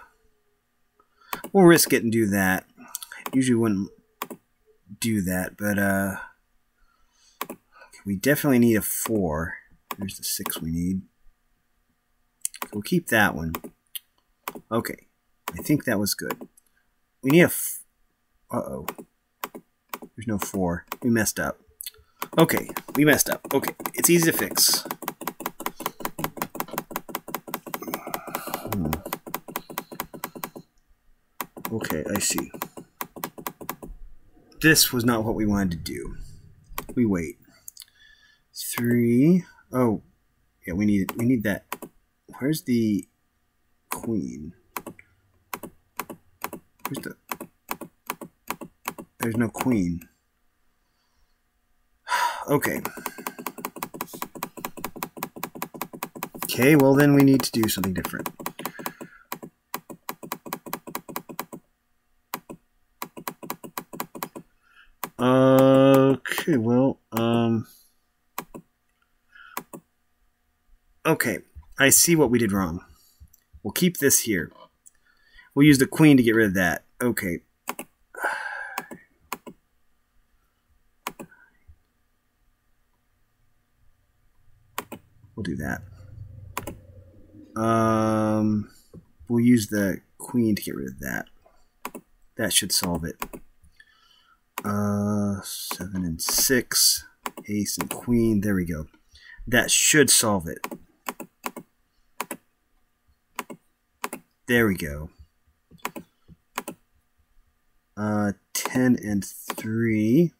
We'll risk it and do that. Usually wouldn't do that, but uh, we definitely need a 4. There's the 6 we need. we'll keep that one. Okay. I think that was good. We need a... Uh-oh. There's no 4. We messed up. Okay, we messed up. Okay, it's easy to fix. Hmm. Okay, I see. This was not what we wanted to do. We wait. Three. Oh, yeah, we need we need that. Where's the queen? Where's the? There's no queen. okay. Okay, well then we need to do something different. Okay, well, um... Okay, I see what we did wrong. We'll keep this here. We'll use the queen to get rid of that. Okay. That. Um, we'll use the queen to get rid of that. That should solve it. Uh, seven and six, ace and queen. There we go. That should solve it. There we go. Uh, 10 and 3.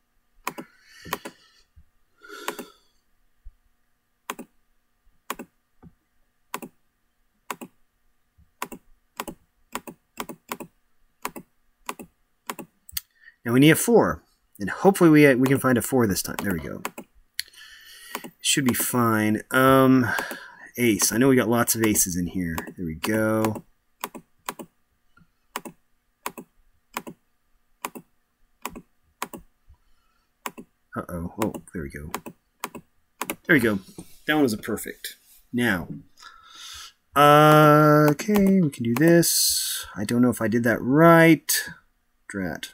We need a 4. And hopefully we, we can find a 4 this time. There we go. Should be fine. Um, ace. I know we got lots of aces in here. There we go. Uh-oh. Oh, there we go. There we go. That one was a perfect. Now, uh, okay, we can do this. I don't know if I did that right. Drat.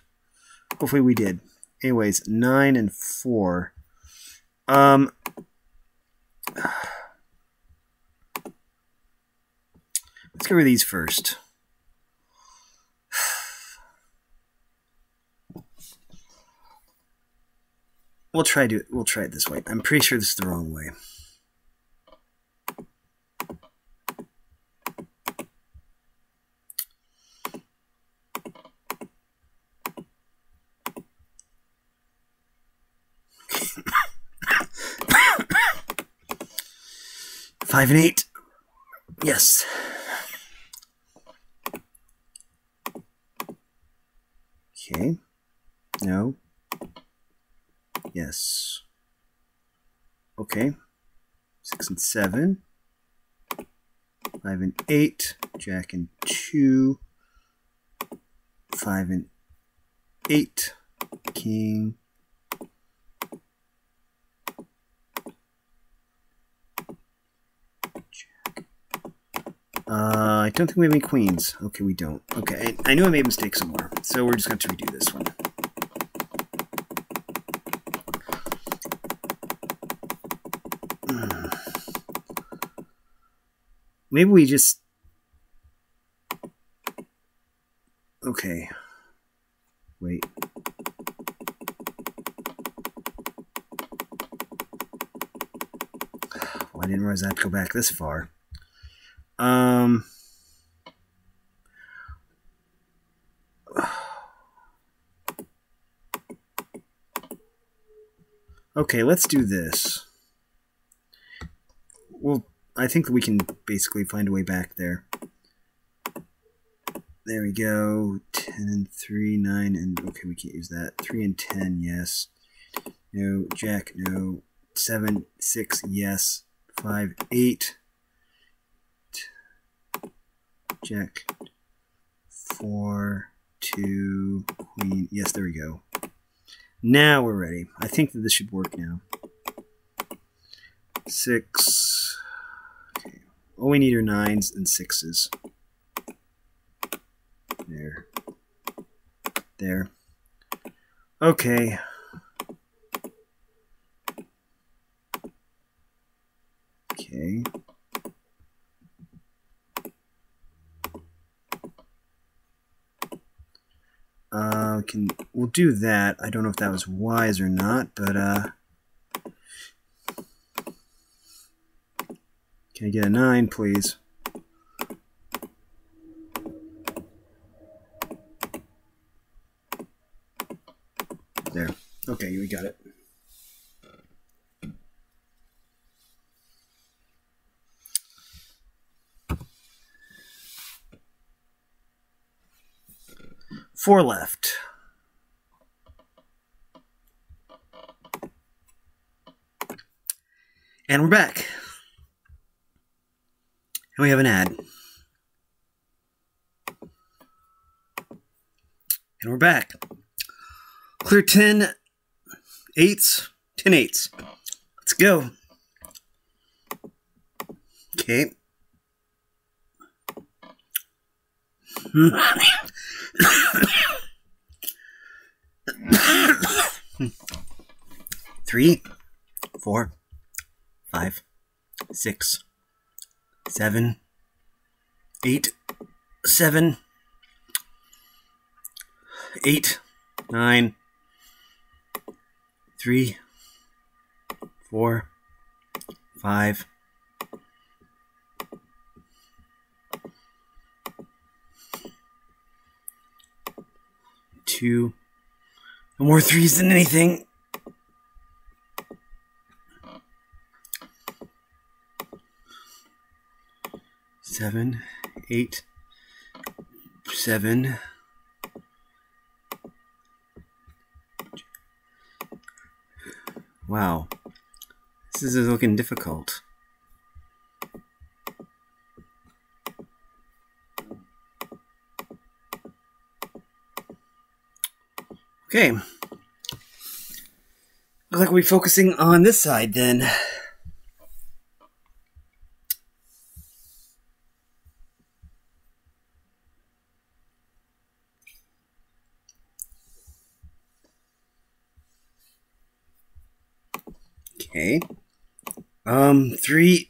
Hopefully we did. Anyways, 9 and 4. Um, let's go over these first. We'll try to we'll try it this way. I'm pretty sure this is the wrong way. Five and eight. Yes. Okay. No. Yes. Okay. Six and seven. Five and eight. Jack and two. Five and eight. King. Uh, I don't think we have any queens. Okay, we don't. Okay, I, I knew I made a mistake somewhere, so we're just going to redo this one. Maybe we just... Okay. Wait. I didn't realize I had to go back this far. Um... Okay, let's do this. We'll I think we can basically find a way back there. There we go. 10 and 3, 9, and okay, we can't use that. 3 and 10, yes. No, Jack, no. 7, 6, yes. 5, 8. Jack. 4, 2, Queen. Yes, there we go. Now we're ready. I think that this should work now. 6. Okay. All we need are nines and sixes. There. There. Okay. Okay. Uh, can we'll do that. I don't know if that was wise or not, but uh Can I get a 9, please? There. Okay, we got it. Four left. And we're back. And we have an ad. And we're back. Clear 10 eights, 10 eights. Let's go. Okay. Three, four, five, six, seven, eight, seven, eight, nine, three, four, five, two, more threes than anything. Seven, eight, seven. Wow. This is looking difficult. Okay. Looks like we're focusing on this side then. Okay. Um, three,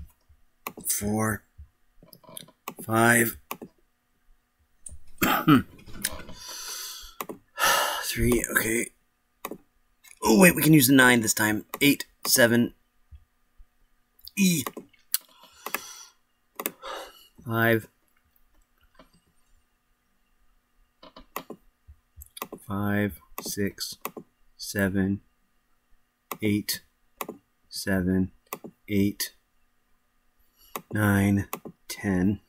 four, five, three, okay. Oh, wait, we can use the nine this time. Eight, seven, E. Five, five, six, seven, eight, seven, eight, nine, ten.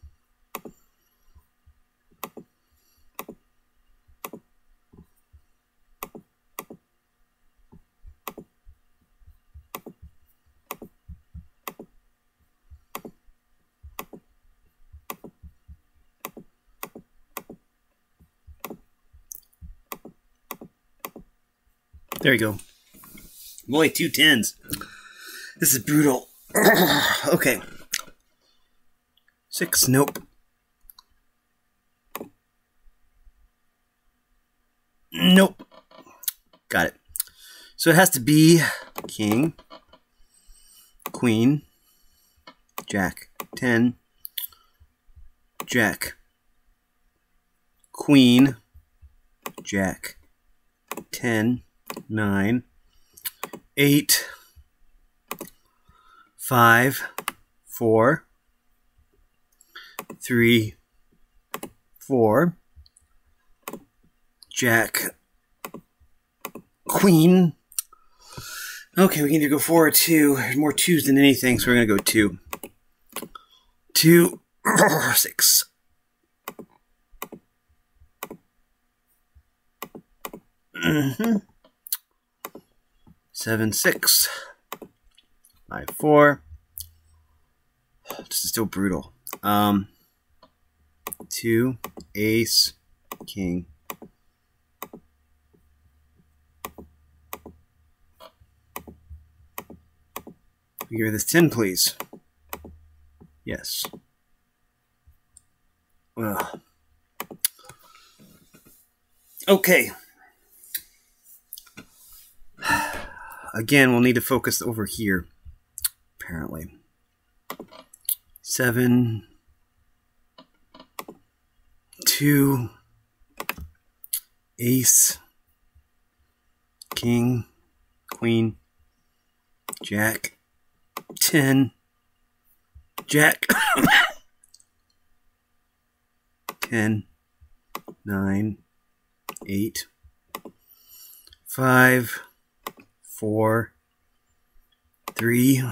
There you go. Boy, two tens. This is brutal. okay. Six, nope. Nope. Got it. So it has to be king, queen, jack, ten, jack, queen, jack, ten, nine, eight, five, four, three, four, jack, queen. Okay, we can either go four or two. There's More twos than anything, so we're gonna go two. Two, six. Mm-hmm. Seven, six. Five, four. This is still brutal. Um, two, ace, king. Give me this 10, please. Yes. Ugh. Okay. Again, we'll need to focus over here, apparently. Seven, two, ace, king, queen, jack, ten, jack, ten, nine, eight, five, four, three,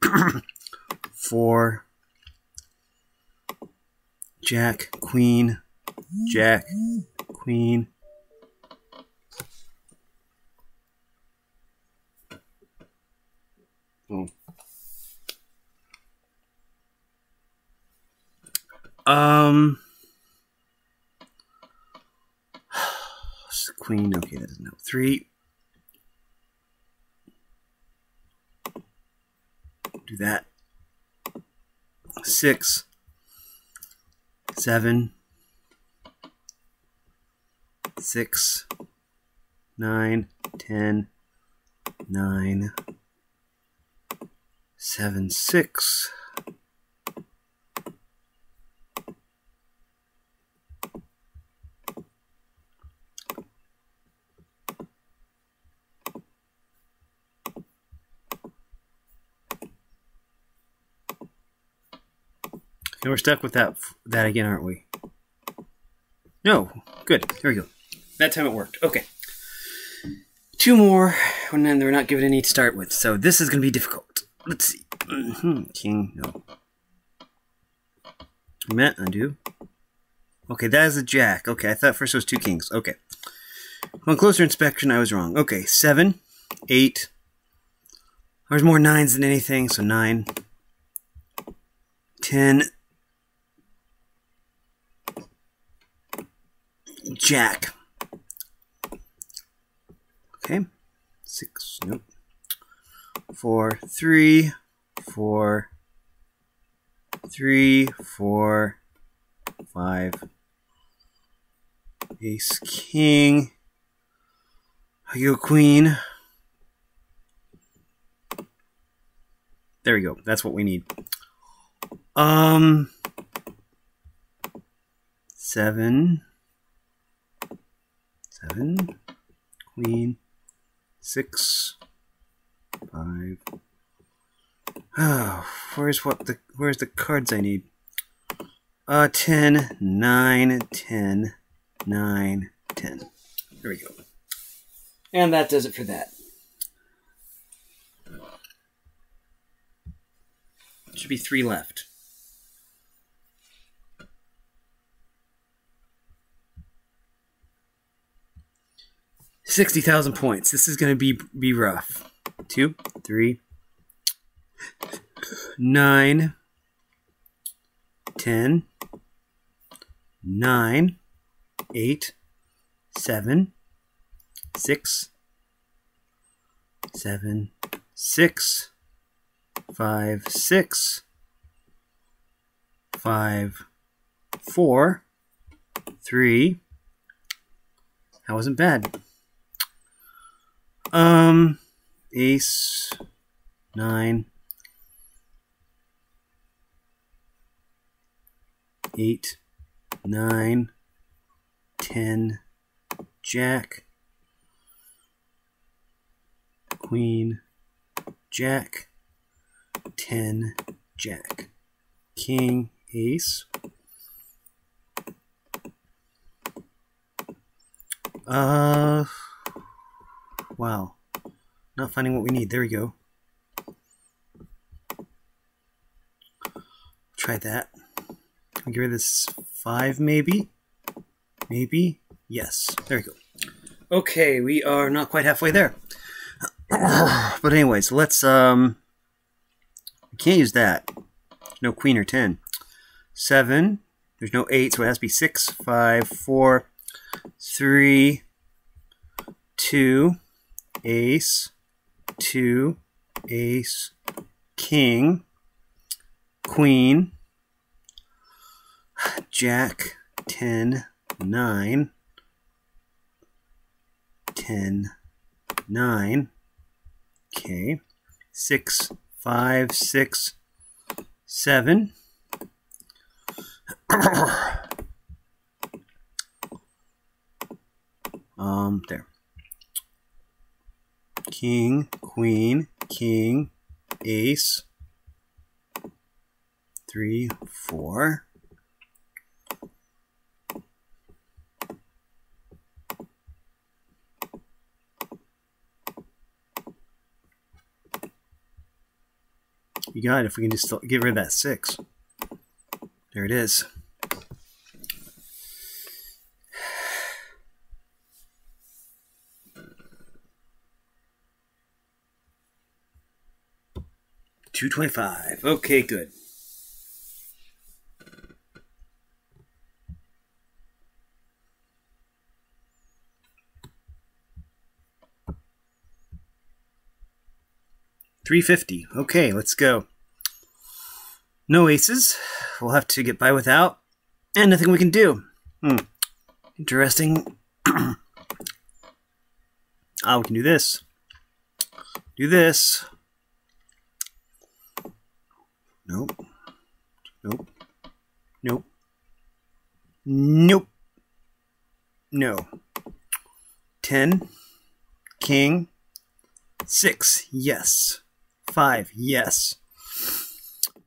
four, jack, queen, jack, queen. Oh. Um, queen. Okay, that doesn't help. Three. Do that. Six. Seven. Six. Nine. Ten. Nine. Seven. Six. And we're stuck with that that again, aren't we? No. Good. There we go. That time it worked. Okay. Two more, and then they're not given any to start with. So this is going to be difficult. Let's see. Mm -hmm. King, no. Met, undo. Okay, that is a jack. Okay, I thought first it was two kings. Okay. On closer inspection, I was wrong. Okay, seven, eight. There's more nines than anything, so nine, ten, jack. Okay, six, nope. Four, three, four, three, four, five, ace, king, Are you a queen. There we go. That's what we need. Um, seven, seven, queen, six, five. Oh, where's what the where's the cards I need? Uh, 10, 9, 10, 9, 10. There we go. And that does it for that. Should be three left. Sixty thousand points. This is going to be be rough. Two, three, nine, ten, nine, eight, seven, six, seven, six, five, six, five, four, three. That wasn't bad. Um, ace, nine, eight, nine, ten, jack, queen, jack, ten, jack, king, ace. Uh, wow. Not finding what we need. There we go. Try that. I'll this five, maybe. Maybe. Yes. There we go. Okay, we are not quite halfway there. but anyways, let's um we can't use that. No queen or ten. Seven. There's no eight, so it has to be six, five, four, three, two, ace, two, ace, king, queen, jack, ten, nine, ten, nine. Okay. Six, five, six, seven. um, there. King, queen, king, ace. Three, four. You got it if we can just get rid of that six. There it is. Two twenty-five. Okay, good. Three fifty. Okay, let's go. No aces. We'll have to get by without. And nothing we can do. Hmm. Interesting. ah, we can do this. Do this. Nope. Nope. Nope. Nope. No. Ten. King. Six. Yes. Five. Yes.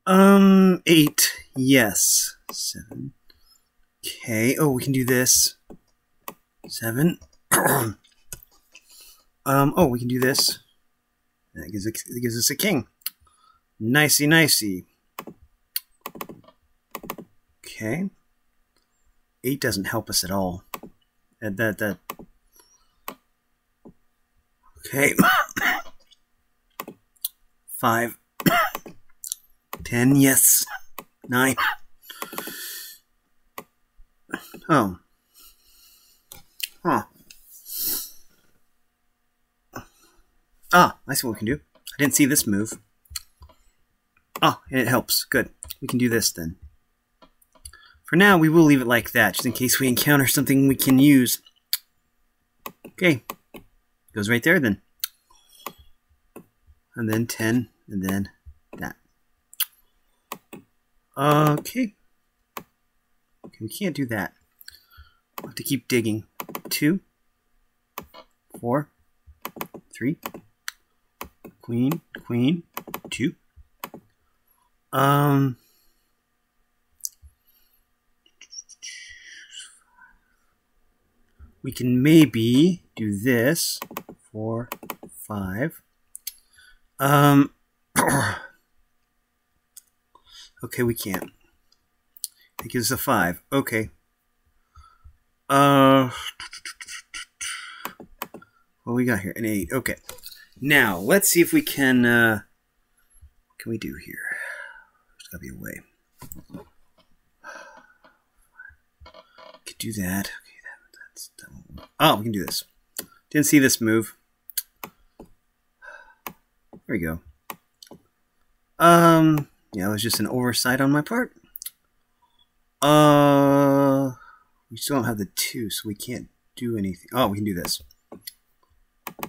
Um, eight. Yes. Seven. Okay. Oh, we can do this. Seven. um. Oh, we can do this. That gives, it gives us a king. Nicey, nicey. Okay. Eight doesn't help us at all. That that that. Okay. Five. Ten. Yes. Nine. Oh. Huh. Ah, I see what we can do. I didn't see this move. Ah, and it helps. Good. We can do this then. For now, we will leave it like that, just in case we encounter something we can use. Okay. Goes right there then. And then 10, and then that. Okay. Okay, we can't do that. We'll have to keep digging. Two, four, three, queen, queen, two. Um, we can maybe do this. Four, five. Um, okay, we can't. It gives a five. Okay. Uh, what we got here? An eight. Okay. Now let's see if we can. Uh, what can we do here? There's gotta be a way. Could do that. Oh, we can do this. Didn't see this move. There we go. Um, yeah, it was just an oversight on my part. Uh, we still don't have the two, so we can't do anything. Oh, we can do this.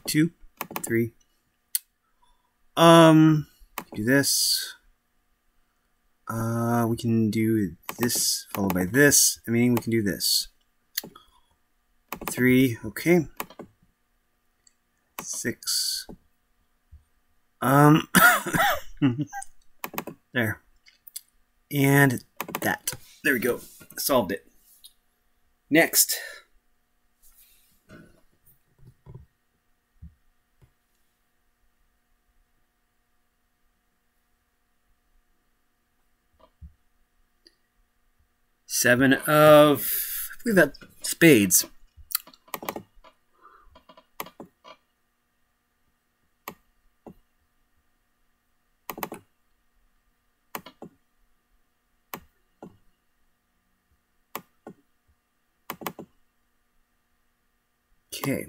Two, three. Um, do this. Uh, we can do this followed by this. I mean, we can do this. Three, okay. Six. Um, there. And that. There we go. Solved it. Next. Seven of, I believe that spades. Okay.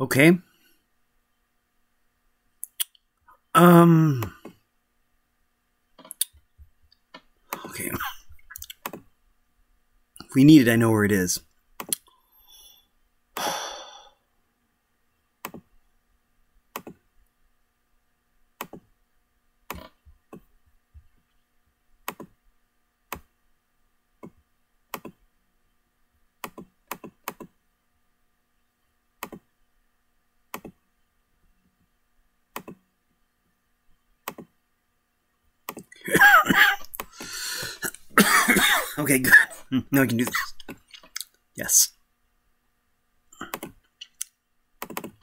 Okay. Um. Okay. If we need it, I know where it is. Okay, good. Now we can do this. Yes.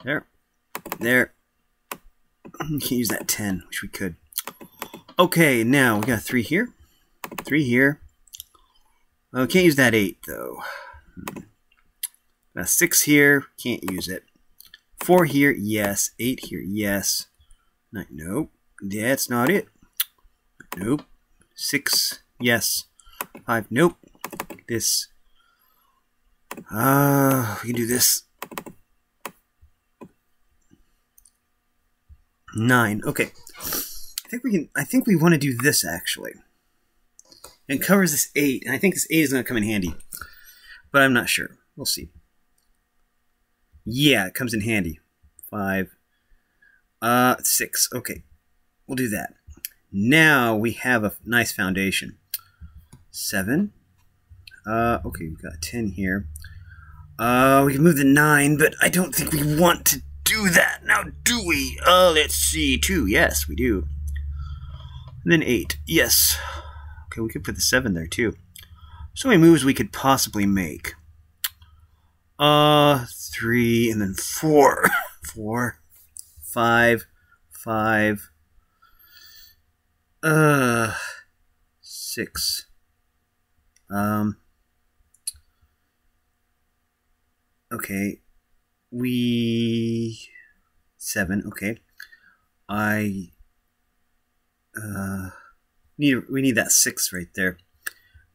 There. There. We can use that 10, which we could. Okay, now we got 3 here. 3 here. Oh, can't use that 8, though. Hmm. Got 6 here. Can't use it. 4 here, yes. 8 here, yes. Nine, nope. That's not it. Nope. 6, yes. 5, nope. This. Uh, we can do this. 9. Okay. I think we can I think we want to do this actually. And covers this 8, and I think this 8 is going to come in handy. But I'm not sure. We'll see. Yeah, it comes in handy. 5 uh 6. Okay. We'll do that. Now we have a nice foundation. 7. Uh, okay, we've got 10 here. Uh, we can move the 9, but I don't think we want to do that. Now, do we? Uh, let's see. Two. Yes, we do. And then eight. Yes. Okay, we could put the seven there too. So many moves we could possibly make. Uh, three, and then four. four, five, five, uh, six. Um, okay, we, seven, okay. I, uh, need, we need that six right there.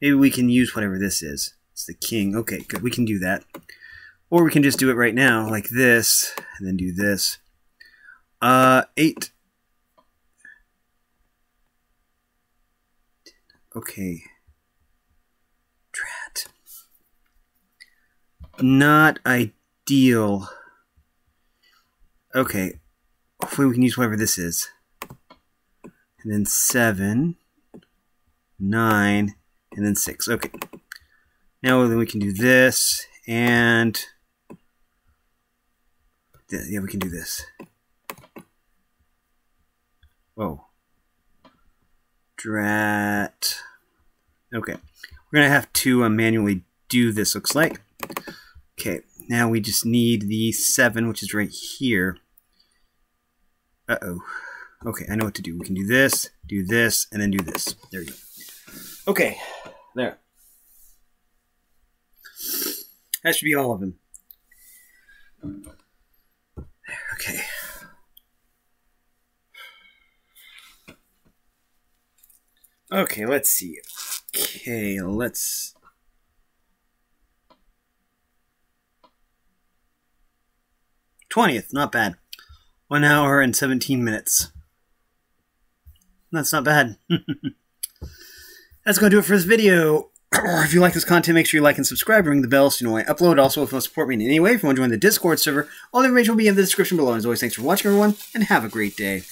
Maybe we can use whatever this is. It's the king. Okay, good. We can do that. Or we can just do it right now, like this, and then do this. Uh, eight. Okay. Drat. Not ideal. Okay. Hopefully we can use whatever this is. And then seven, nine, and then six. Okay. Now then we can do this, and yeah, we can do this. Whoa. Drat. Okay. We're going to have to uh, manually do this, looks like. Okay, now we just need the 7, which is right here. Uh-oh. Okay, I know what to do. We can do this, do this, and then do this. There we go. Okay, there. That should be all of them. Okay. Okay, let's see. Okay, let's. Twentieth, not bad. One hour and seventeen minutes. That's not bad. That's going to do it for this video. if you like this content, make sure you like and subscribe, ring the bell so you know when I upload. Also, if you want to support me in any way, if you want to join the Discord server, all the information will be in the description below. As always, thanks for watching, everyone, and have a great day.